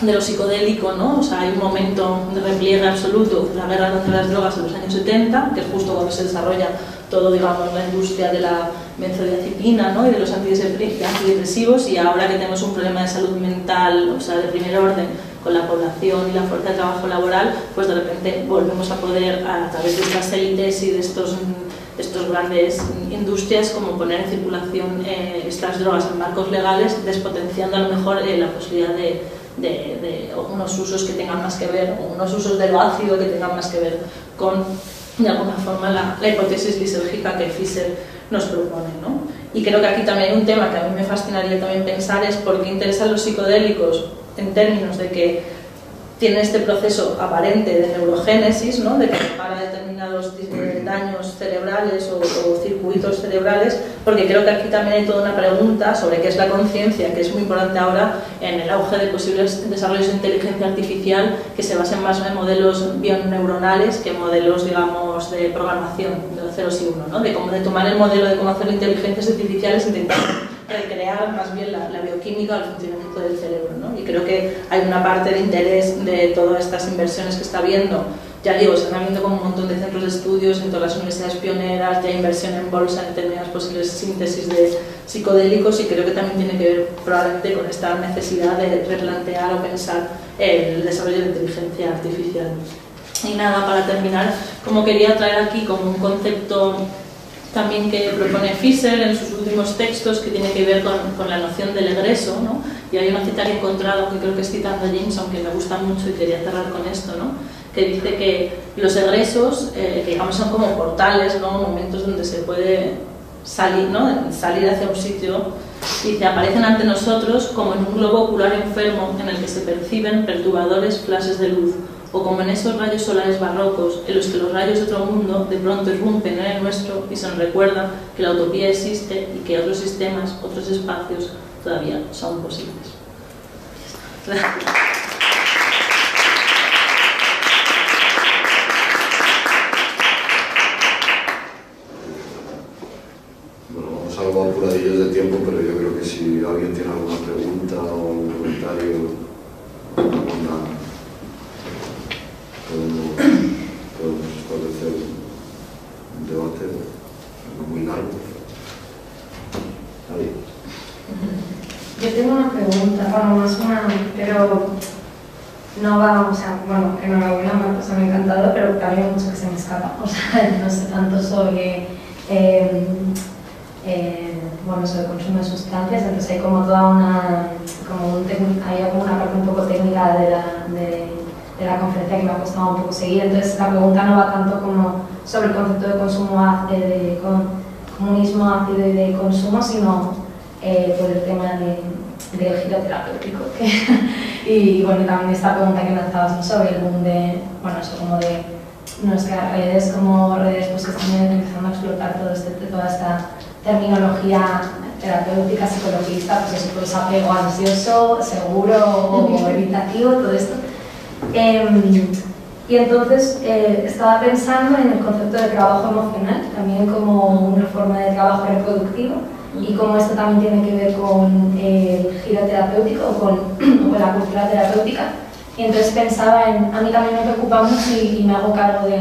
de lo psicodélico, ¿no? O sea, hay un momento de repliegue absoluto, la guerra contra las drogas en los años 70, que es justo cuando se desarrolla todo, digamos, la industria de la benzodiazepina ¿no? y de los antidepresivos y ahora que tenemos un problema de salud mental, o sea, de primer orden con la población y la fuerza de trabajo laboral, pues de repente volvemos a poder, a través de estas élites y de estos, estos grandes industrias, como poner en circulación eh, estas drogas en marcos legales, despotenciando a lo mejor eh, la posibilidad de, de, de, unos usos que tengan más que ver, o unos usos del ácido que tengan más que ver con de alguna forma la, la hipótesis lisérgica que Fischer nos propone. ¿no? Y creo que aquí también un tema que a mí me fascinaría también pensar es por qué interesan los psicodélicos en términos de que tiene este proceso aparente de neurogénesis, ¿no? de que repara determinados daños cerebrales o, circuitos cerebrales, porque creo que aquí también hay toda una pregunta sobre qué es la conciencia, que es muy importante ahora en el auge de posibles desarrollos de inteligencia artificial que se basen más en modelos bioneuronales que modelos, digamos, de programación, de ceros y uno, ¿no? de, cómo, de tomar el modelo de cómo hacer inteligencias artificiales e intentar recrear más bien la, la bioquímica o el funcionamiento del cerebro. ¿no? Creo que hay una parte de interés de todas estas inversiones que está viendo. Ya digo, se están viendo como un montón de centros de estudios en todas las universidades pioneras, ya inversión en bolsa en determinadas posibles síntesis de psicodélicos y creo que también tiene que ver probablemente con esta necesidad de replantear o pensar el desarrollo de inteligencia artificial. Y nada, para terminar, como quería traer aquí como un concepto también que propone Fischer en sus últimos textos que tiene que ver con, con la noción del egreso, ¿no? Y hay una cita que he encontrado que creo que es citando a James, aunque me gusta mucho y quería cerrar con esto, ¿no? que dice que los egresos, eh, que digamos son como portales, ¿no? momentos donde se puede salir, ¿no? salir hacia un sitio, dice, aparecen ante nosotros como en un globo ocular enfermo en el que se perciben perturbadores flashes de luz, o como en esos rayos solares barrocos en los que los rayos de otro mundo de pronto irrumpen en el nuestro y se nos recuerda que la utopía existe y que otros sistemas, otros espacios todavía son posibles. Bueno, vamos algo apuradillos de tiempo, pero yo creo que si alguien tiene alguna pregunta o un comentario podemos, podemos establecer un debate no muy largo. Ahí. Yo tengo una bueno, más una, pero no va, o sea, bueno, enhorabuena, Marcos, me ha encantado, pero también mucho que se me escapa, o sea, no sé tanto sobre, eh, eh, bueno, sobre consumo de sustancias, entonces hay como toda una, como un hay como una parte un poco técnica de la, de, de la conferencia que me ha costado un poco seguir. Entonces, la pregunta no va tanto como sobre el concepto de consumo ácido, de comunismo ácido y de consumo, sino eh, por el tema de, del giro terapéutico. Que, y bueno, también esta pregunta que lanzabas sobre el boom de, bueno, eso como de nuestras redes, como redes pues, que están empezando a explotar todo este, toda esta terminología terapéutica, psicologista, pues eso, pues apego ansioso, seguro o evitativo, todo esto. Eh, y entonces eh, estaba pensando en el concepto de trabajo emocional, también como una forma de trabajo reproductivo y cómo esto también tiene que ver con el giro terapéutico o con, con la cultura terapéutica. Y entonces pensaba en, a mí también me preocupa mucho y, y me hago cargo de,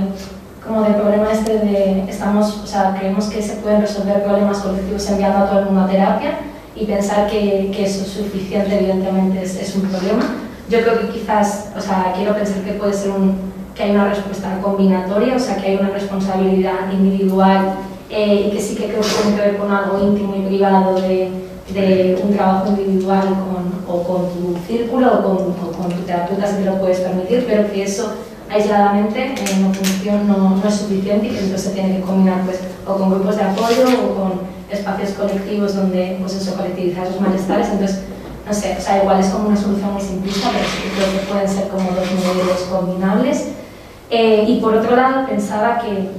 como del problema este de, estamos, o sea, creemos que se pueden resolver problemas colectivos enviando a todo el mundo a terapia y pensar que, que eso es suficiente, evidentemente, es, es un problema yo creo que quizás, o sea, quiero pensar que puede ser un, que hay una respuesta combinatoria, o sea, que hay una responsabilidad individual eh, y que sí que creo que tiene que ver con algo íntimo y privado de, de un trabajo individual con, o con tu círculo o con, o con tu terapeuta si te lo puedes permitir, pero que eso aisladamente en no, función, no, no, es suficiente y que entonces se tiene que combinar pues, o con grupos de apoyo o con espacios colectivos donde pues eso, colectivizar esos malestares. Entonces, no sé, o sea, igual es como una solución muy simplista, pero sí creo que pueden ser como dos modelos combinables. Eh, y por otro lado, pensaba que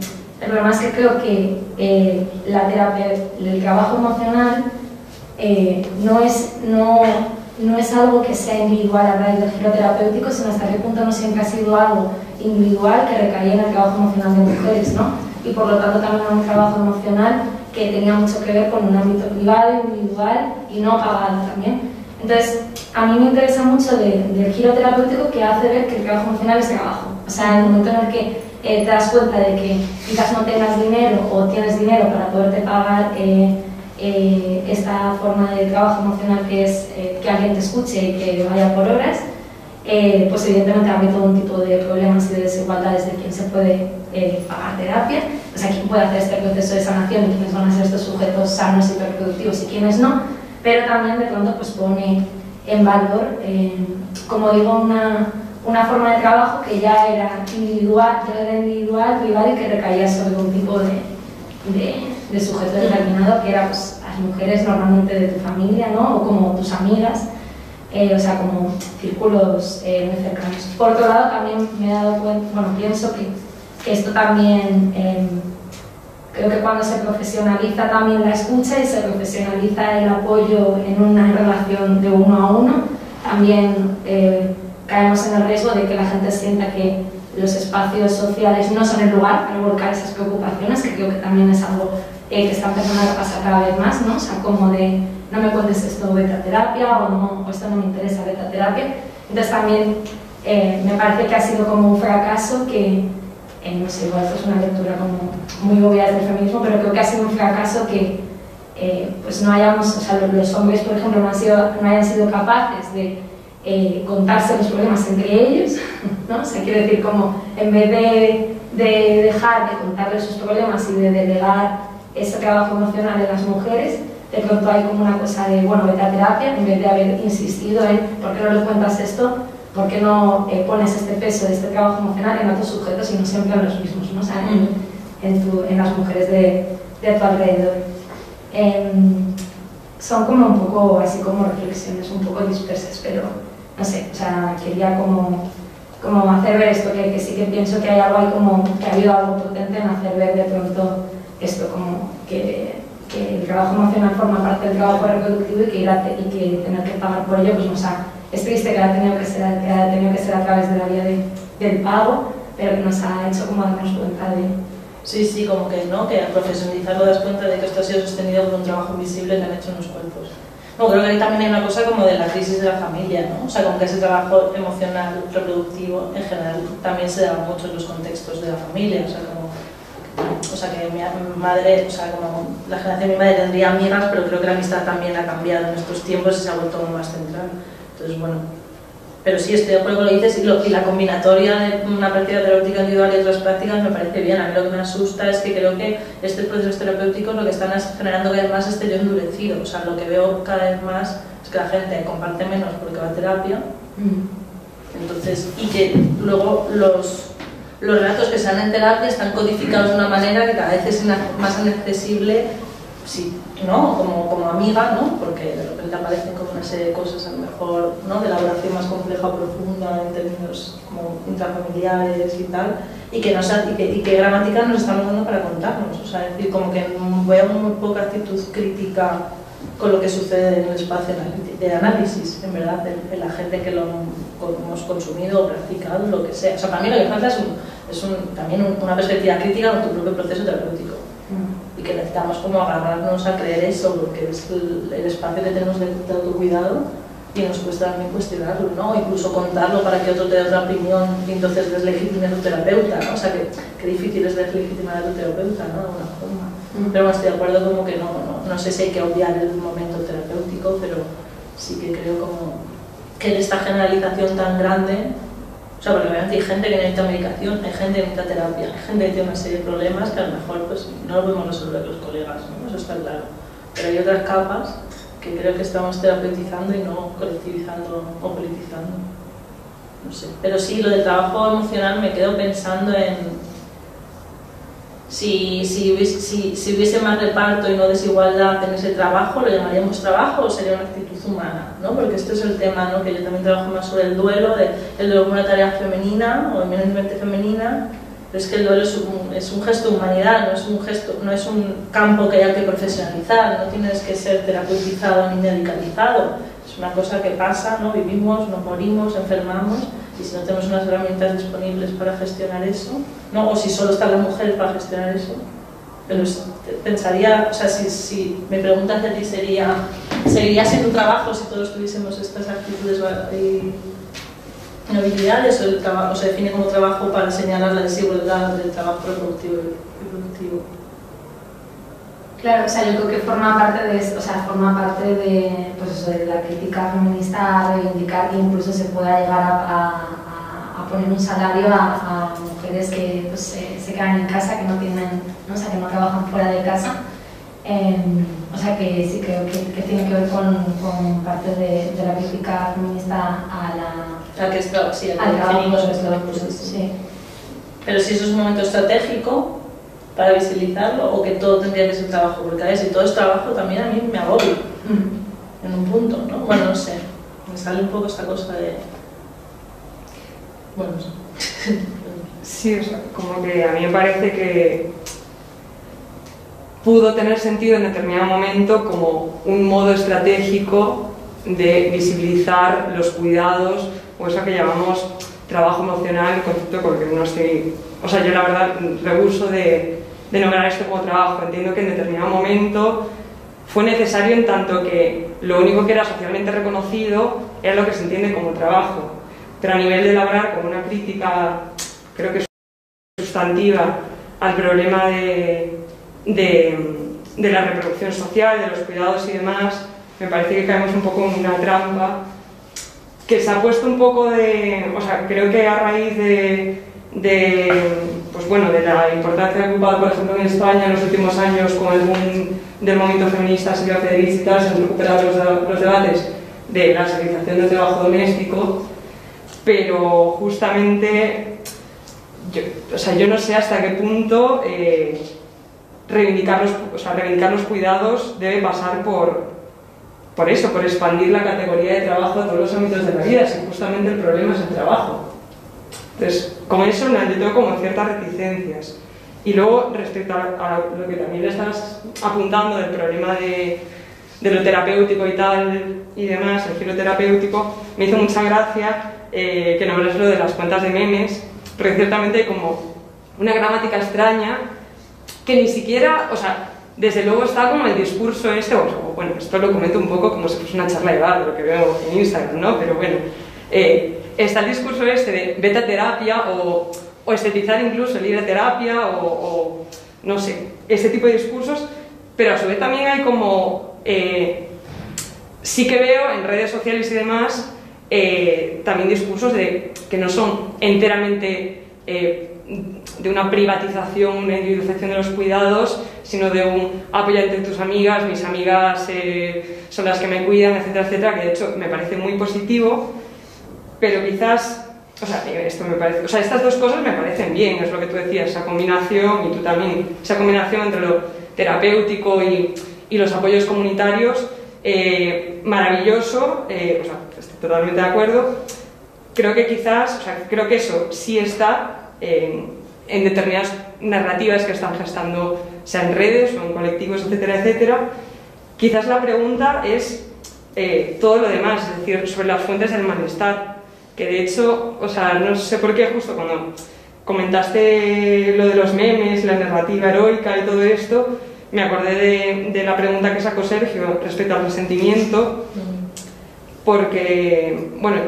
el problema es que creo que eh, la terapia, el trabajo emocional eh, no, es, no, no es algo que sea individual a raíz del giro terapéutico, sino hasta qué punto no siempre ha sido algo individual que recaía en el trabajo emocional de mujeres, ¿no? Y por lo tanto también un trabajo emocional que tenía mucho que ver con un ámbito privado, individual y no pagado también. Entonces, a mí me interesa mucho del giro terapéutico que hace ver que el trabajo emocional es trabajo. O sea, en el momento en el que eh, te das cuenta de que quizás no tengas dinero o tienes dinero para poderte pagar eh, eh, esta forma de trabajo emocional que es que alguien te escuche y que vaya por horas, pues evidentemente hay todo un tipo de problemas y de desigualdades de quién se puede pagar terapia, o sea, quién puede hacer este proceso de sanación y quiénes van a ser estos sujetos sanos y reproductivos y quiénes no, pero también de pronto pues pone en valor, como digo, una una forma de trabajo que ya era individual, ya era individual, privado y que recaía sobre un tipo de, de, sujeto determinado que era pues, las mujeres normalmente de tu familia, ¿no? O como tus amigas, eh, o sea, como círculos eh, muy cercanos. Por otro lado, también me he dado cuenta, bueno, pienso que, que esto también, em, creo que cuando se profesionaliza también la escucha y se profesionaliza el apoyo en una relación de uno a uno, también... Eh, caemos en el riesgo de que la gente sienta que los espacios sociales no son el lugar para volcar esas preocupaciones, que creo que también es algo eh, que está empezando a pasar cada vez más, ¿no? O sea, como de no me cuentes esto, vete a terapia, o, no, o esto no me interesa, vete a terapia. Entonces también eh, me parece que ha sido como un fracaso que, eh, no sé, igual esto es una lectura como muy obvia del feminismo, pero creo que ha sido un fracaso que pues no hayamos, o sea, los hombres, por ejemplo, no, han sido, no hayan sido capaces de eh, contarse los problemas entre ellos, ¿no? O sea, quiere decir como en vez de, de dejar de contarles sus problemas y de delegar ese trabajo emocional en las mujeres, de pronto hay como una cosa de, bueno, vete a terapia, en vez de haber insistido en, ¿por qué no le cuentas esto? ¿Por qué no eh, pones este peso de este trabajo emocional en otros sujetos y no siempre en los mismos, ¿no? O sea, en, en, tu, en las mujeres de, de tu alrededor. Em, son como un poco, así como reflexiones un poco dispersas, pero no sé, o sea, quería como, como hacer ver esto, que, sí que pienso que hay algo ahí como, que ha habido algo potente en hacer ver de pronto esto, como que, que el trabajo emocional forma parte del trabajo reproductivo y que, ir a y que tener que pagar por ello, pues no, o sea, es triste que haya tenido que ser, que haya tenido que ser a través de la vía de, del pago, pero que nos ha hecho como darnos cuenta de... Sí, sí, como que no, que al profesionalizarlo das cuenta de que esto ha sido sostenido por un trabajo invisible que han hecho unos cuerpos. No, creo que también hay una cosa como de la crisis de la familia, ¿no? O sea, como que ese trabajo emocional, reproductivo, en general, también se da mucho en los contextos de la familia, o sea, como o sea, que madre, o sea, como la generación de mi madre tendría amigas, pero creo que la amistad también ha cambiado en estos tiempos y se ha vuelto más central. Entonces, bueno, pero sí, estoy de acuerdo con lo que dices y, la combinatoria de una práctica terapéutica individual y otras prácticas me parece bien. A mí lo que me asusta es que creo que estos procesos terapéuticos lo que están es generando cada vez más este yo endurecido. O sea, lo que veo cada vez más es que la gente comparte menos porque va a terapia. Mm. Entonces, y que luego los, los relatos que se dan en terapia están codificados de una manera que cada vez es más inaccesible sí, ¿no? Como, como amiga, ¿no? porque de repente aparecen como una serie de cosas a lo mejor ¿no? de elaboración más compleja o profunda en términos como intrafamiliares y tal, y que, nos, y que, y que gramática nos estamos dando para contarnos. O sea, es decir, como que veo muy poca actitud crítica con lo que sucede en el espacio de análisis, en verdad, de, la gente que lo hemos consumido o practicado, lo que sea. O sea, para mí lo que falta es, también una perspectiva crítica con tu propio proceso terapéutico y que necesitamos como agarrarnos a creer eso, porque es el, espacio que tenemos de, autocuidado y nos cuesta también cuestionarlo, ¿no? Incluso contarlo para que otro te dé otra opinión y entonces deslegitime a tu terapeuta, ¿no? O sea, que, que difícil es deslegitimar a tu terapeuta, ¿no? De alguna forma. Mm. Pero bueno, estoy de acuerdo como que no, no, no sé si hay que obviar el momento terapéutico, pero sí que creo como que en esta generalización tan grande o sea, porque obviamente hay gente que necesita medicación, hay gente que necesita terapia, hay gente que tiene una serie de problemas que a lo mejor pues, no lo podemos resolver los colegas, ¿no? eso está claro. Pero hay otras capas que creo que estamos terapeutizando y no colectivizando o politizando. no sé. Pero sí, lo del trabajo emocional me quedo pensando en si, si, si, si, hubiese más reparto y no desigualdad en ese trabajo, ¿lo llamaríamos trabajo o sería una actitud ¿no? Porque este es el tema, ¿no? que yo también trabajo más sobre el duelo, de, el duelo como una tarea femenina o eminentemente femenina, pero es que el duelo es un, es un, gesto de humanidad, no es, un gesto, no es un campo que haya que profesionalizar, no tienes que ser terapeutizado ni medicalizado, es una cosa que pasa, ¿no? vivimos, nos morimos, enfermamos y si no tenemos unas herramientas disponibles para gestionar eso, ¿no? o si solo está la mujer para gestionar eso, pero pensaría, o sea, si, me preguntas a ti sería, ¿seguiría siendo trabajo si todos tuviésemos estas actitudes y habilidades o, el trabajo, se define como trabajo para señalar la desigualdad del trabajo reproductivo y productivo? Claro, o sea, yo creo que forma parte de, o sea, forma parte de, pues eso, de la crítica feminista reivindicar que incluso se pueda llegar a, a, a poner un salario a, mujeres que pues, se, quedan en casa, que no tienen, ¿no? O sea, que no trabajan fuera de casa. Eh, o sea, que sí creo que, que tiene que ver con, con parte de, de, la crítica feminista a la... A que es, sí, al trabajo, sí. Pero si eso es un momento estratégico, para visibilizarlo o que todo tendría que ser trabajo, porque a ver, si todo es trabajo también a mí me agobio mm. en un punto, ¿no? Bueno, no sé, me sale un poco esta cosa de... Bueno, no sé. Sí, o sea, como que a mí me parece que pudo tener sentido en determinado momento como un modo estratégico de visibilizar los cuidados o eso que llamamos trabajo emocional, concepto porque no estoy... O sea, yo la verdad rehuso de de nombrar esto como trabajo. Entiendo que en determinado momento fue necesario en tanto que lo único que era socialmente reconocido era lo que se entiende como trabajo. Pero a nivel de elaborar como una crítica, creo que sustantiva, al problema de, de, de la reproducción social, de los cuidados y demás, me parece que caemos un poco en una trampa que se ha puesto un poco de, o sea, creo que a raíz de, de pues bueno, de la importancia ocupado, por ejemplo, en España en los últimos años con el boom del movimiento feminista, Silvia Federici y tal, se han recuperado los, los debates de la socialización del trabajo doméstico, pero justamente, yo, o sea, yo no sé hasta qué punto eh, reivindicar, los, o sea, reivindicar los cuidados debe pasar por, por eso, por expandir la categoría de trabajo a todos los ámbitos de la vida, si justamente el problema es el trabajo. Entonces, con eso yo tengo como ciertas reticencias. Y luego, respecto a, lo que también le estás apuntando del problema de, de, lo terapéutico y tal y demás, el giro terapéutico, me hizo mucha gracia eh, que nombres lo de las cuentas de memes, porque ciertamente hay como una gramática extraña que ni siquiera, o sea, desde luego está como el discurso este, bueno, esto lo comento un poco como si fuese una charla de bar, lo que veo en Instagram, ¿no? Pero bueno, eh, está el discurso este de beta terapia o, o estetizar incluso libre terapia o, no sé, ese tipo de discursos, pero a su vez también hay como, eh, sí que veo en redes sociales y demás, eh, también discursos de, que no son enteramente eh, de una privatización, una individualización de los cuidados, sino de un apoyo entre tus amigas, mis amigas eh, son las que me cuidan, etcétera, etcétera, que de hecho me parece muy positivo pero quizás, o sea, esto me parece, o sea, estas dos cosas me parecen bien, es lo que tú decías, esa combinación, y tú también, esa combinación entre lo terapéutico y, y los apoyos comunitarios, eh, maravilloso, eh, o sea, estoy totalmente de acuerdo. Creo que quizás, o sea, creo que eso sí está en, en determinadas narrativas que están gestando, sea en redes o en colectivos, etcétera, etcétera. Quizás la pregunta es eh, todo lo demás, es decir, sobre las fuentes del malestar que de hecho, o sea, no sé por qué justo cuando comentaste lo de los memes, la narrativa heroica y todo esto, me acordé de, de la pregunta que sacó Sergio respecto al resentimiento, porque, bueno,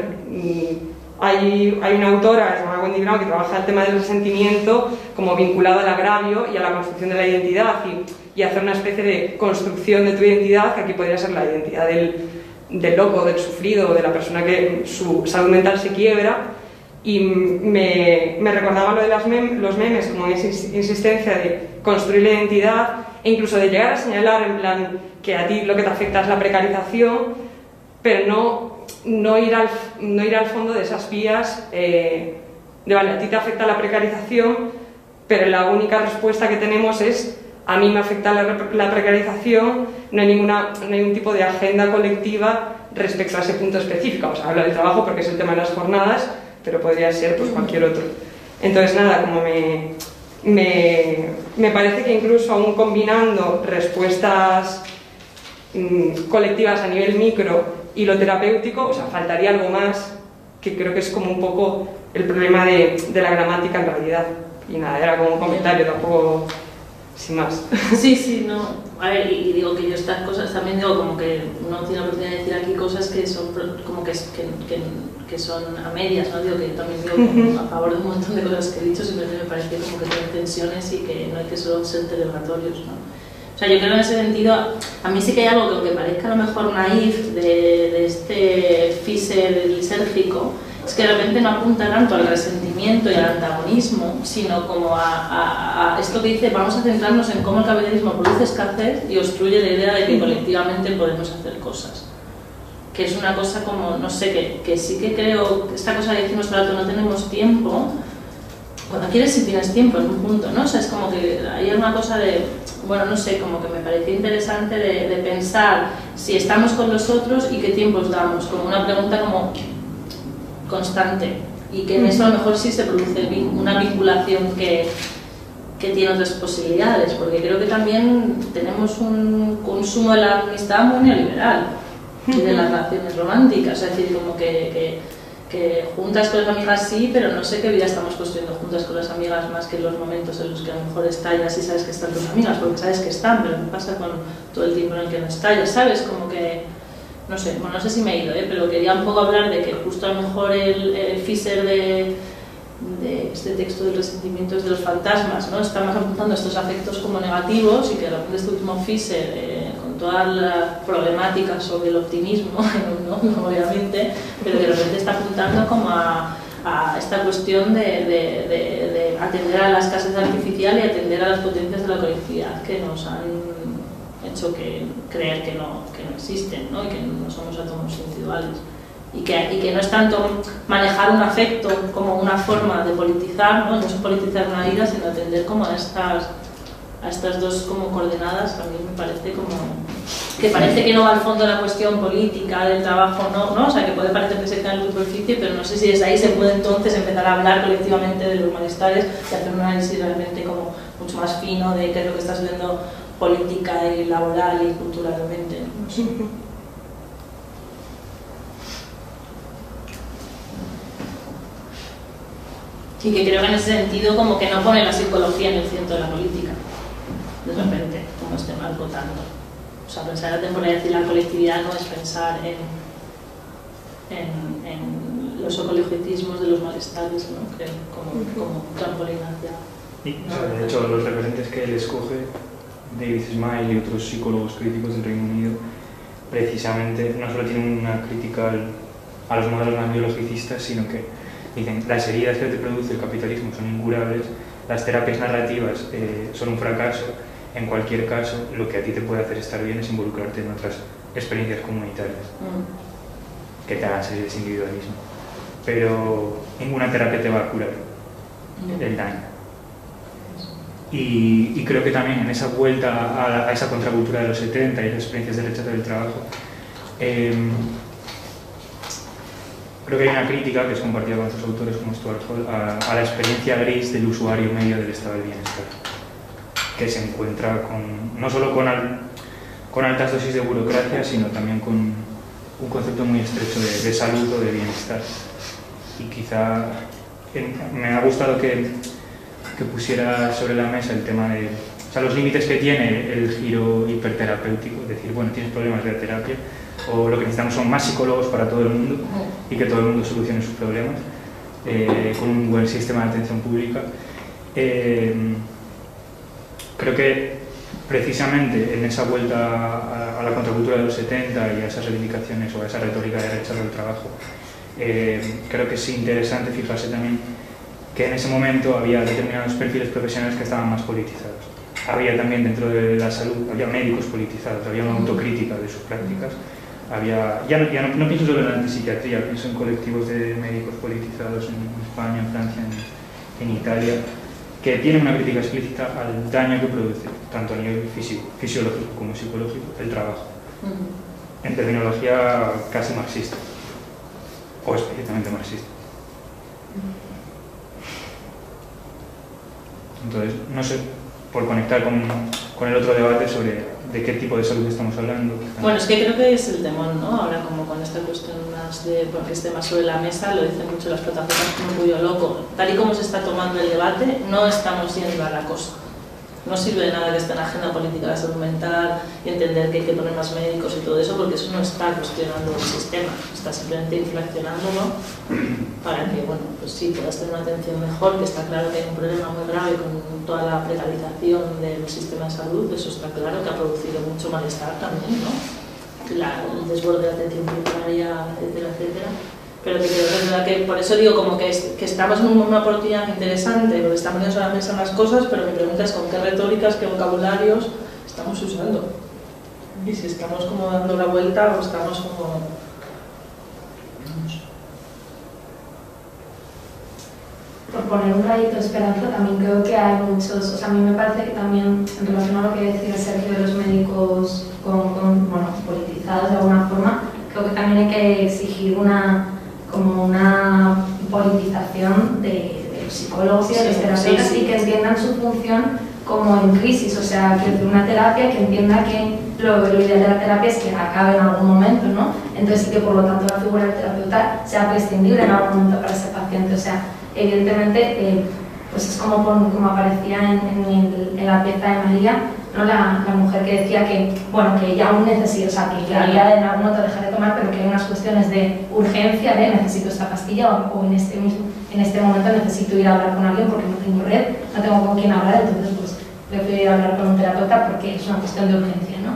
hay, hay una autora llamada Wendy Brown que trabaja el tema del resentimiento como vinculado al agravio y a la construcción de la identidad y, y hacer una especie de construcción de tu identidad, que aquí podría ser la identidad del, del loco, del sufrido, de la persona que su salud mental se quiebra. Y me, me recordaba lo de las los memes como esa insistencia de construir la identidad e incluso de llegar a señalar en plan que a ti lo que te afecta es la precarización, pero no, no ir al, no ir al fondo de esas vías eh, de, vale, a ti te afecta la precarización, pero la única respuesta que tenemos es a mí me afecta la, la precarización, no hay, ninguna, no hay ningún tipo de agenda colectiva respecto a ese punto específico. O sea, hablo del trabajo porque es el tema de las jornadas, pero podría ser pues, cualquier otro. Entonces, nada, como me, me, me parece que incluso aún combinando respuestas mmm, colectivas a nivel micro y lo terapéutico, o sea, faltaría algo más, que creo que es como un poco el problema de, de la gramática en realidad. Y nada, era como un comentario, tampoco sin más. Sí, sí, no. A ver, y, y digo que yo estas cosas también digo como que uno tiene la oportunidad de decir aquí cosas que son como que, que, que, son a medias, ¿no? Digo que yo también digo como a favor de un montón de cosas que he dicho, simplemente me parece como que tienen tensiones y que no hay que solo ser celebratorios, ¿no? Sea, yo creo en ese sentido, a mí sí que hay algo que aunque parezca a lo mejor naif de, de este Fisher lisérgico, es que de repente no apunta tanto al resentimiento y al antagonismo, sino como a, a, a, esto que dice, vamos a centrarnos en cómo el capitalismo produce escasez y obstruye la idea de que colectivamente podemos hacer cosas. Que es una cosa como, no sé, que, que sí que creo, esta cosa que decimos rato, no tenemos tiempo, cuando quieres si tienes tiempo en un punto, ¿no? O sea, es como que hay una cosa de, bueno, no sé, como que me pareció interesante de, de pensar si estamos con los otros y qué tiempos damos, como una pregunta como constante. Y que en eso a lo mejor sí se produce una vinculación que, que tiene otras posibilidades, porque creo que también tenemos un consumo de la amistad muy neoliberal y de las relaciones románticas, es decir, como que, que, que, juntas con las amigas sí, pero no sé qué vida estamos construyendo juntas con las amigas más que los momentos en los que a lo mejor estallas y sabes que están tus amigas, porque sabes que están, pero ¿qué pasa con todo el tiempo en el que no estallas? ¿Sabes? Como que no sé, bueno, no sé si me he ido, ¿eh? pero quería un poco hablar de que justo a lo mejor el, el de, de, este texto de resentimientos de los fantasmas, ¿no? está más apuntando estos afectos como negativos y que de repente este último Fisher, eh, con todas las problemáticas sobre el optimismo, ¿no? obviamente, pero de repente está apuntando como a, a esta cuestión de, de, de, de atender a la escasez artificial y atender a las potencias de la colectividad que nos han hecho que creer que no, que no existen ¿no? y que no somos átomos individuales. Y que, y que no es tanto manejar un afecto como una forma de politizar, no, no es politizar una vida, sino atender como a estas, a estas dos como coordenadas, a mí me parece como que parece que no va al fondo la cuestión política, del trabajo, no, ¿no? o sea, que puede parecer que se queda en el superficie, pero no sé si desde ahí se puede entonces empezar a hablar colectivamente de los malestares y hacer un análisis realmente como mucho más fino de qué es lo que está sucediendo política y laboral y culturalmente. Y que creo que en ese sentido como que no pone la psicología en el centro de la política, de repente, como este marco tanto. O sea, pensar en la temporalidad y la colectividad no es pensar en, en, en los ecologicismos de los malestares, ¿no? Creo, como, como trampolín hacia... Y, o sea, de hecho, los referentes que él escoge David Smile y otros psicólogos críticos del Reino Unido precisamente no solo tienen una crítica al, a los modelos más biologicistas, sino que dicen las heridas que te produce el capitalismo son incurables, las terapias narrativas eh, son un fracaso, en cualquier caso lo que a ti te puede hacer estar bien es involucrarte en otras experiencias comunitarias mm. que te hagan salir de ese individualismo. Pero ninguna terapia te va a curar mm. el daño. Y, y, creo que también en esa vuelta a, a, esa contracultura de los 70 y las experiencias de rechazo del trabajo, eh, creo que hay una crítica que es compartida con otros autores como Stuart Hall a, a, la experiencia gris del usuario medio del estado del bienestar, que se encuentra con, no solo con, al, con altas dosis de burocracia, sino también con un concepto muy estrecho de, de salud o de bienestar. Y quizá en, me ha gustado que que pusiera sobre la mesa el tema de o sea, los límites que tiene el giro hiperterapéutico, es decir, bueno, tienes problemas de terapia, o lo que necesitamos son más psicólogos para todo el mundo y que todo el mundo solucione sus problemas eh, con un buen sistema de atención pública. Eh, creo que precisamente en esa vuelta a, la contracultura de los 70 y a esas reivindicaciones o a esa retórica de rechazo del trabajo, eh, creo que es interesante fijarse también que en ese momento había determinados perfiles profesionales que estaban más politizados. Había también dentro de la salud, había médicos politizados, había una autocrítica de sus prácticas, había, ya, no, pienso solo en la antipsiquiatría, pienso en colectivos de médicos politizados en España, en Francia, en, en Italia, que tienen una crítica explícita al daño que produce, tanto a nivel físico, fisiológico como psicológico, el trabajo. Uh -huh. En terminología casi marxista, o especialmente marxista. Entonces, no sé, por conectar con, con el otro debate sobre de qué tipo de salud estamos hablando. Bueno, es que creo que es el temor, ¿no? Ahora como con esta cuestión más de, porque esté más sobre la mesa, lo dicen mucho las plataformas como cuyo loco. Tal y como se está tomando el debate, no estamos yendo a la cosa. No sirve de nada que esté en la agenda política la salud mental y entender que hay que poner más médicos y todo eso, porque eso no está cuestionando el sistema, está simplemente infraccionándolo para que, bueno, pues sí, puedas tener una atención mejor, que está claro que hay un problema muy grave con toda la precarización del sistema de salud, eso está claro que ha producido mucho malestar también, ¿no? La, el desborde de atención primaria, etcétera, etcétera pero que es verdad que por eso digo como que, que estamos en una oportunidad interesante, porque estamos poniendo sobre la mesa las cosas, pero mi pregunta es con qué retóricas, qué vocabularios estamos usando. Y si estamos como dando la vuelta o estamos como... Por poner un rayito de esperanza, también creo que hay muchos, o sea, a mí me parece que también, en relación a lo que decía Sergio de los médicos con, con, bueno, politizados de alguna forma, creo que también hay que exigir una como una politización de, de los psicólogos y de los terapeutas sí, sí. y que entiendan su función como en crisis, o sea, que una terapia que entienda que lo, lo, ideal de la terapia es que acabe en algún momento, ¿no? Entonces, y que por lo tanto la figura del terapeuta sea prescindible en algún momento para ese paciente, o sea, evidentemente, eh, pues es como, como aparecía en, en, en, la pieza de María, ¿no? La, la, mujer que decía que, bueno, que ella aún necesita, o sea, que ya claro. en algún momento dejar de tomar, pero que hay unas cuestiones de urgencia, de necesito esta pastilla o, o en, este mismo, en este momento necesito ir a hablar con alguien porque no tengo red, no tengo con quién hablar, entonces pues prefiero ir a hablar con un terapeuta porque es una cuestión de urgencia, ¿no?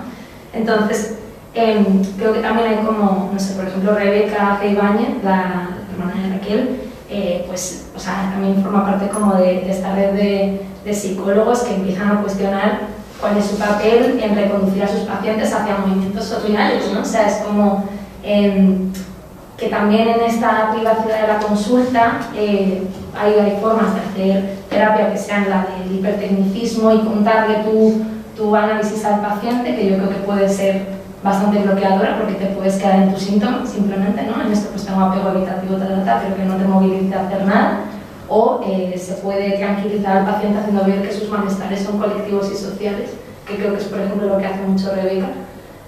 Entonces, eh, creo que también hay como, no sé, por ejemplo, Rebeca Ibáñez, la hermana de Raquel, eh, pues, o sea, también forma parte como de, de esta red de, de psicólogos que empiezan a cuestionar cuál es su papel en reconducir a sus pacientes hacia movimientos sociales, ¿no? O sea, es como eh, que también en esta privacidad de la consulta eh, hay, hay, formas de hacer terapia que sean la del hipertecnicismo y contarle tu, tu análisis al paciente, que yo creo que puede ser bastante bloqueadora porque te puedes quedar en tus síntomas simplemente, ¿no? En esto pues tengo apego evitativo, tal, tal, pero que no te moviliza a hacer nada o eh, se puede tranquilizar al paciente haciendo ver que sus malestares son colectivos y sociales, que creo que es por ejemplo lo que hace mucho Rebeca,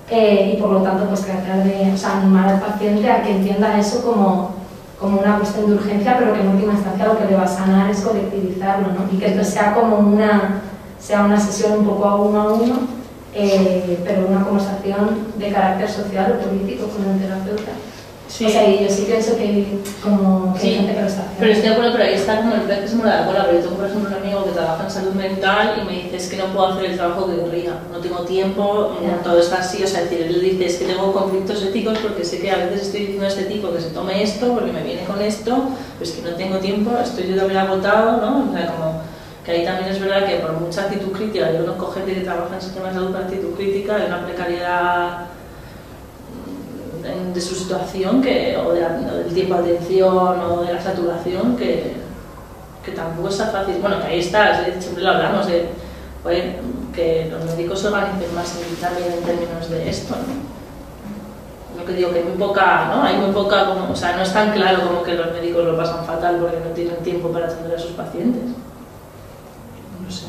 eh, y por lo tanto pues tratar de o sea, animar al paciente a que entienda eso como, como una cuestión de urgencia, pero que en última instancia lo que le va a sanar es colectivizarlo, ¿no? y que esto sea como una, sea una sesión un poco a uno a uno, eh, pero una conversación de carácter social o político con el terapeuta. Sí. O sea, y yo sí pienso que, como, que sí, hay gente que lo está haciendo. Pero estoy de acuerdo, pero ahí está como el pez que se mueve la cola. Pero yo tengo, por ejemplo, un amigo que trabaja en salud mental y me dice es que no puedo hacer el trabajo que querría, no tengo tiempo, yeah. todo está así. O sea, es decir, él dice es que tengo conflictos éticos porque sé que a veces estoy diciendo a este tipo que se tome esto porque me viene con esto, pues que no tengo tiempo, estoy yo también agotado, ¿no? O sea, como que ahí también es verdad que por mucha actitud crítica, yo conozco gente que trabaja en sistemas de salud con actitud crítica, hay una precariedad de su situación que, o, del tiempo de atención o de la saturación que, que tampoco está fácil. Bueno, que ahí está, siempre lo hablamos, de, que los médicos se organicen más también en términos de esto, ¿no? Lo que digo, que hay muy poca, ¿no? Hay muy poca, como, o sea, no es tan claro como que los médicos lo pasan fatal porque no tienen tiempo para atender a sus pacientes. No sé.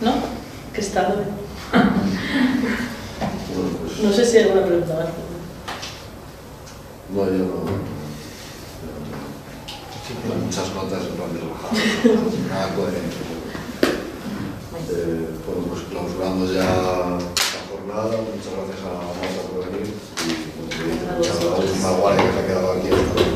¿No? ¿Qué estado? no sé si hay alguna pregunta más. No, yo no. Hay muchas notas en plan de nada coherente. Eh, bueno, pues clausurando ya la jornada, muchas gracias a Marta por venir y bueno, muchas gracias a guardia que se ha quedado aquí.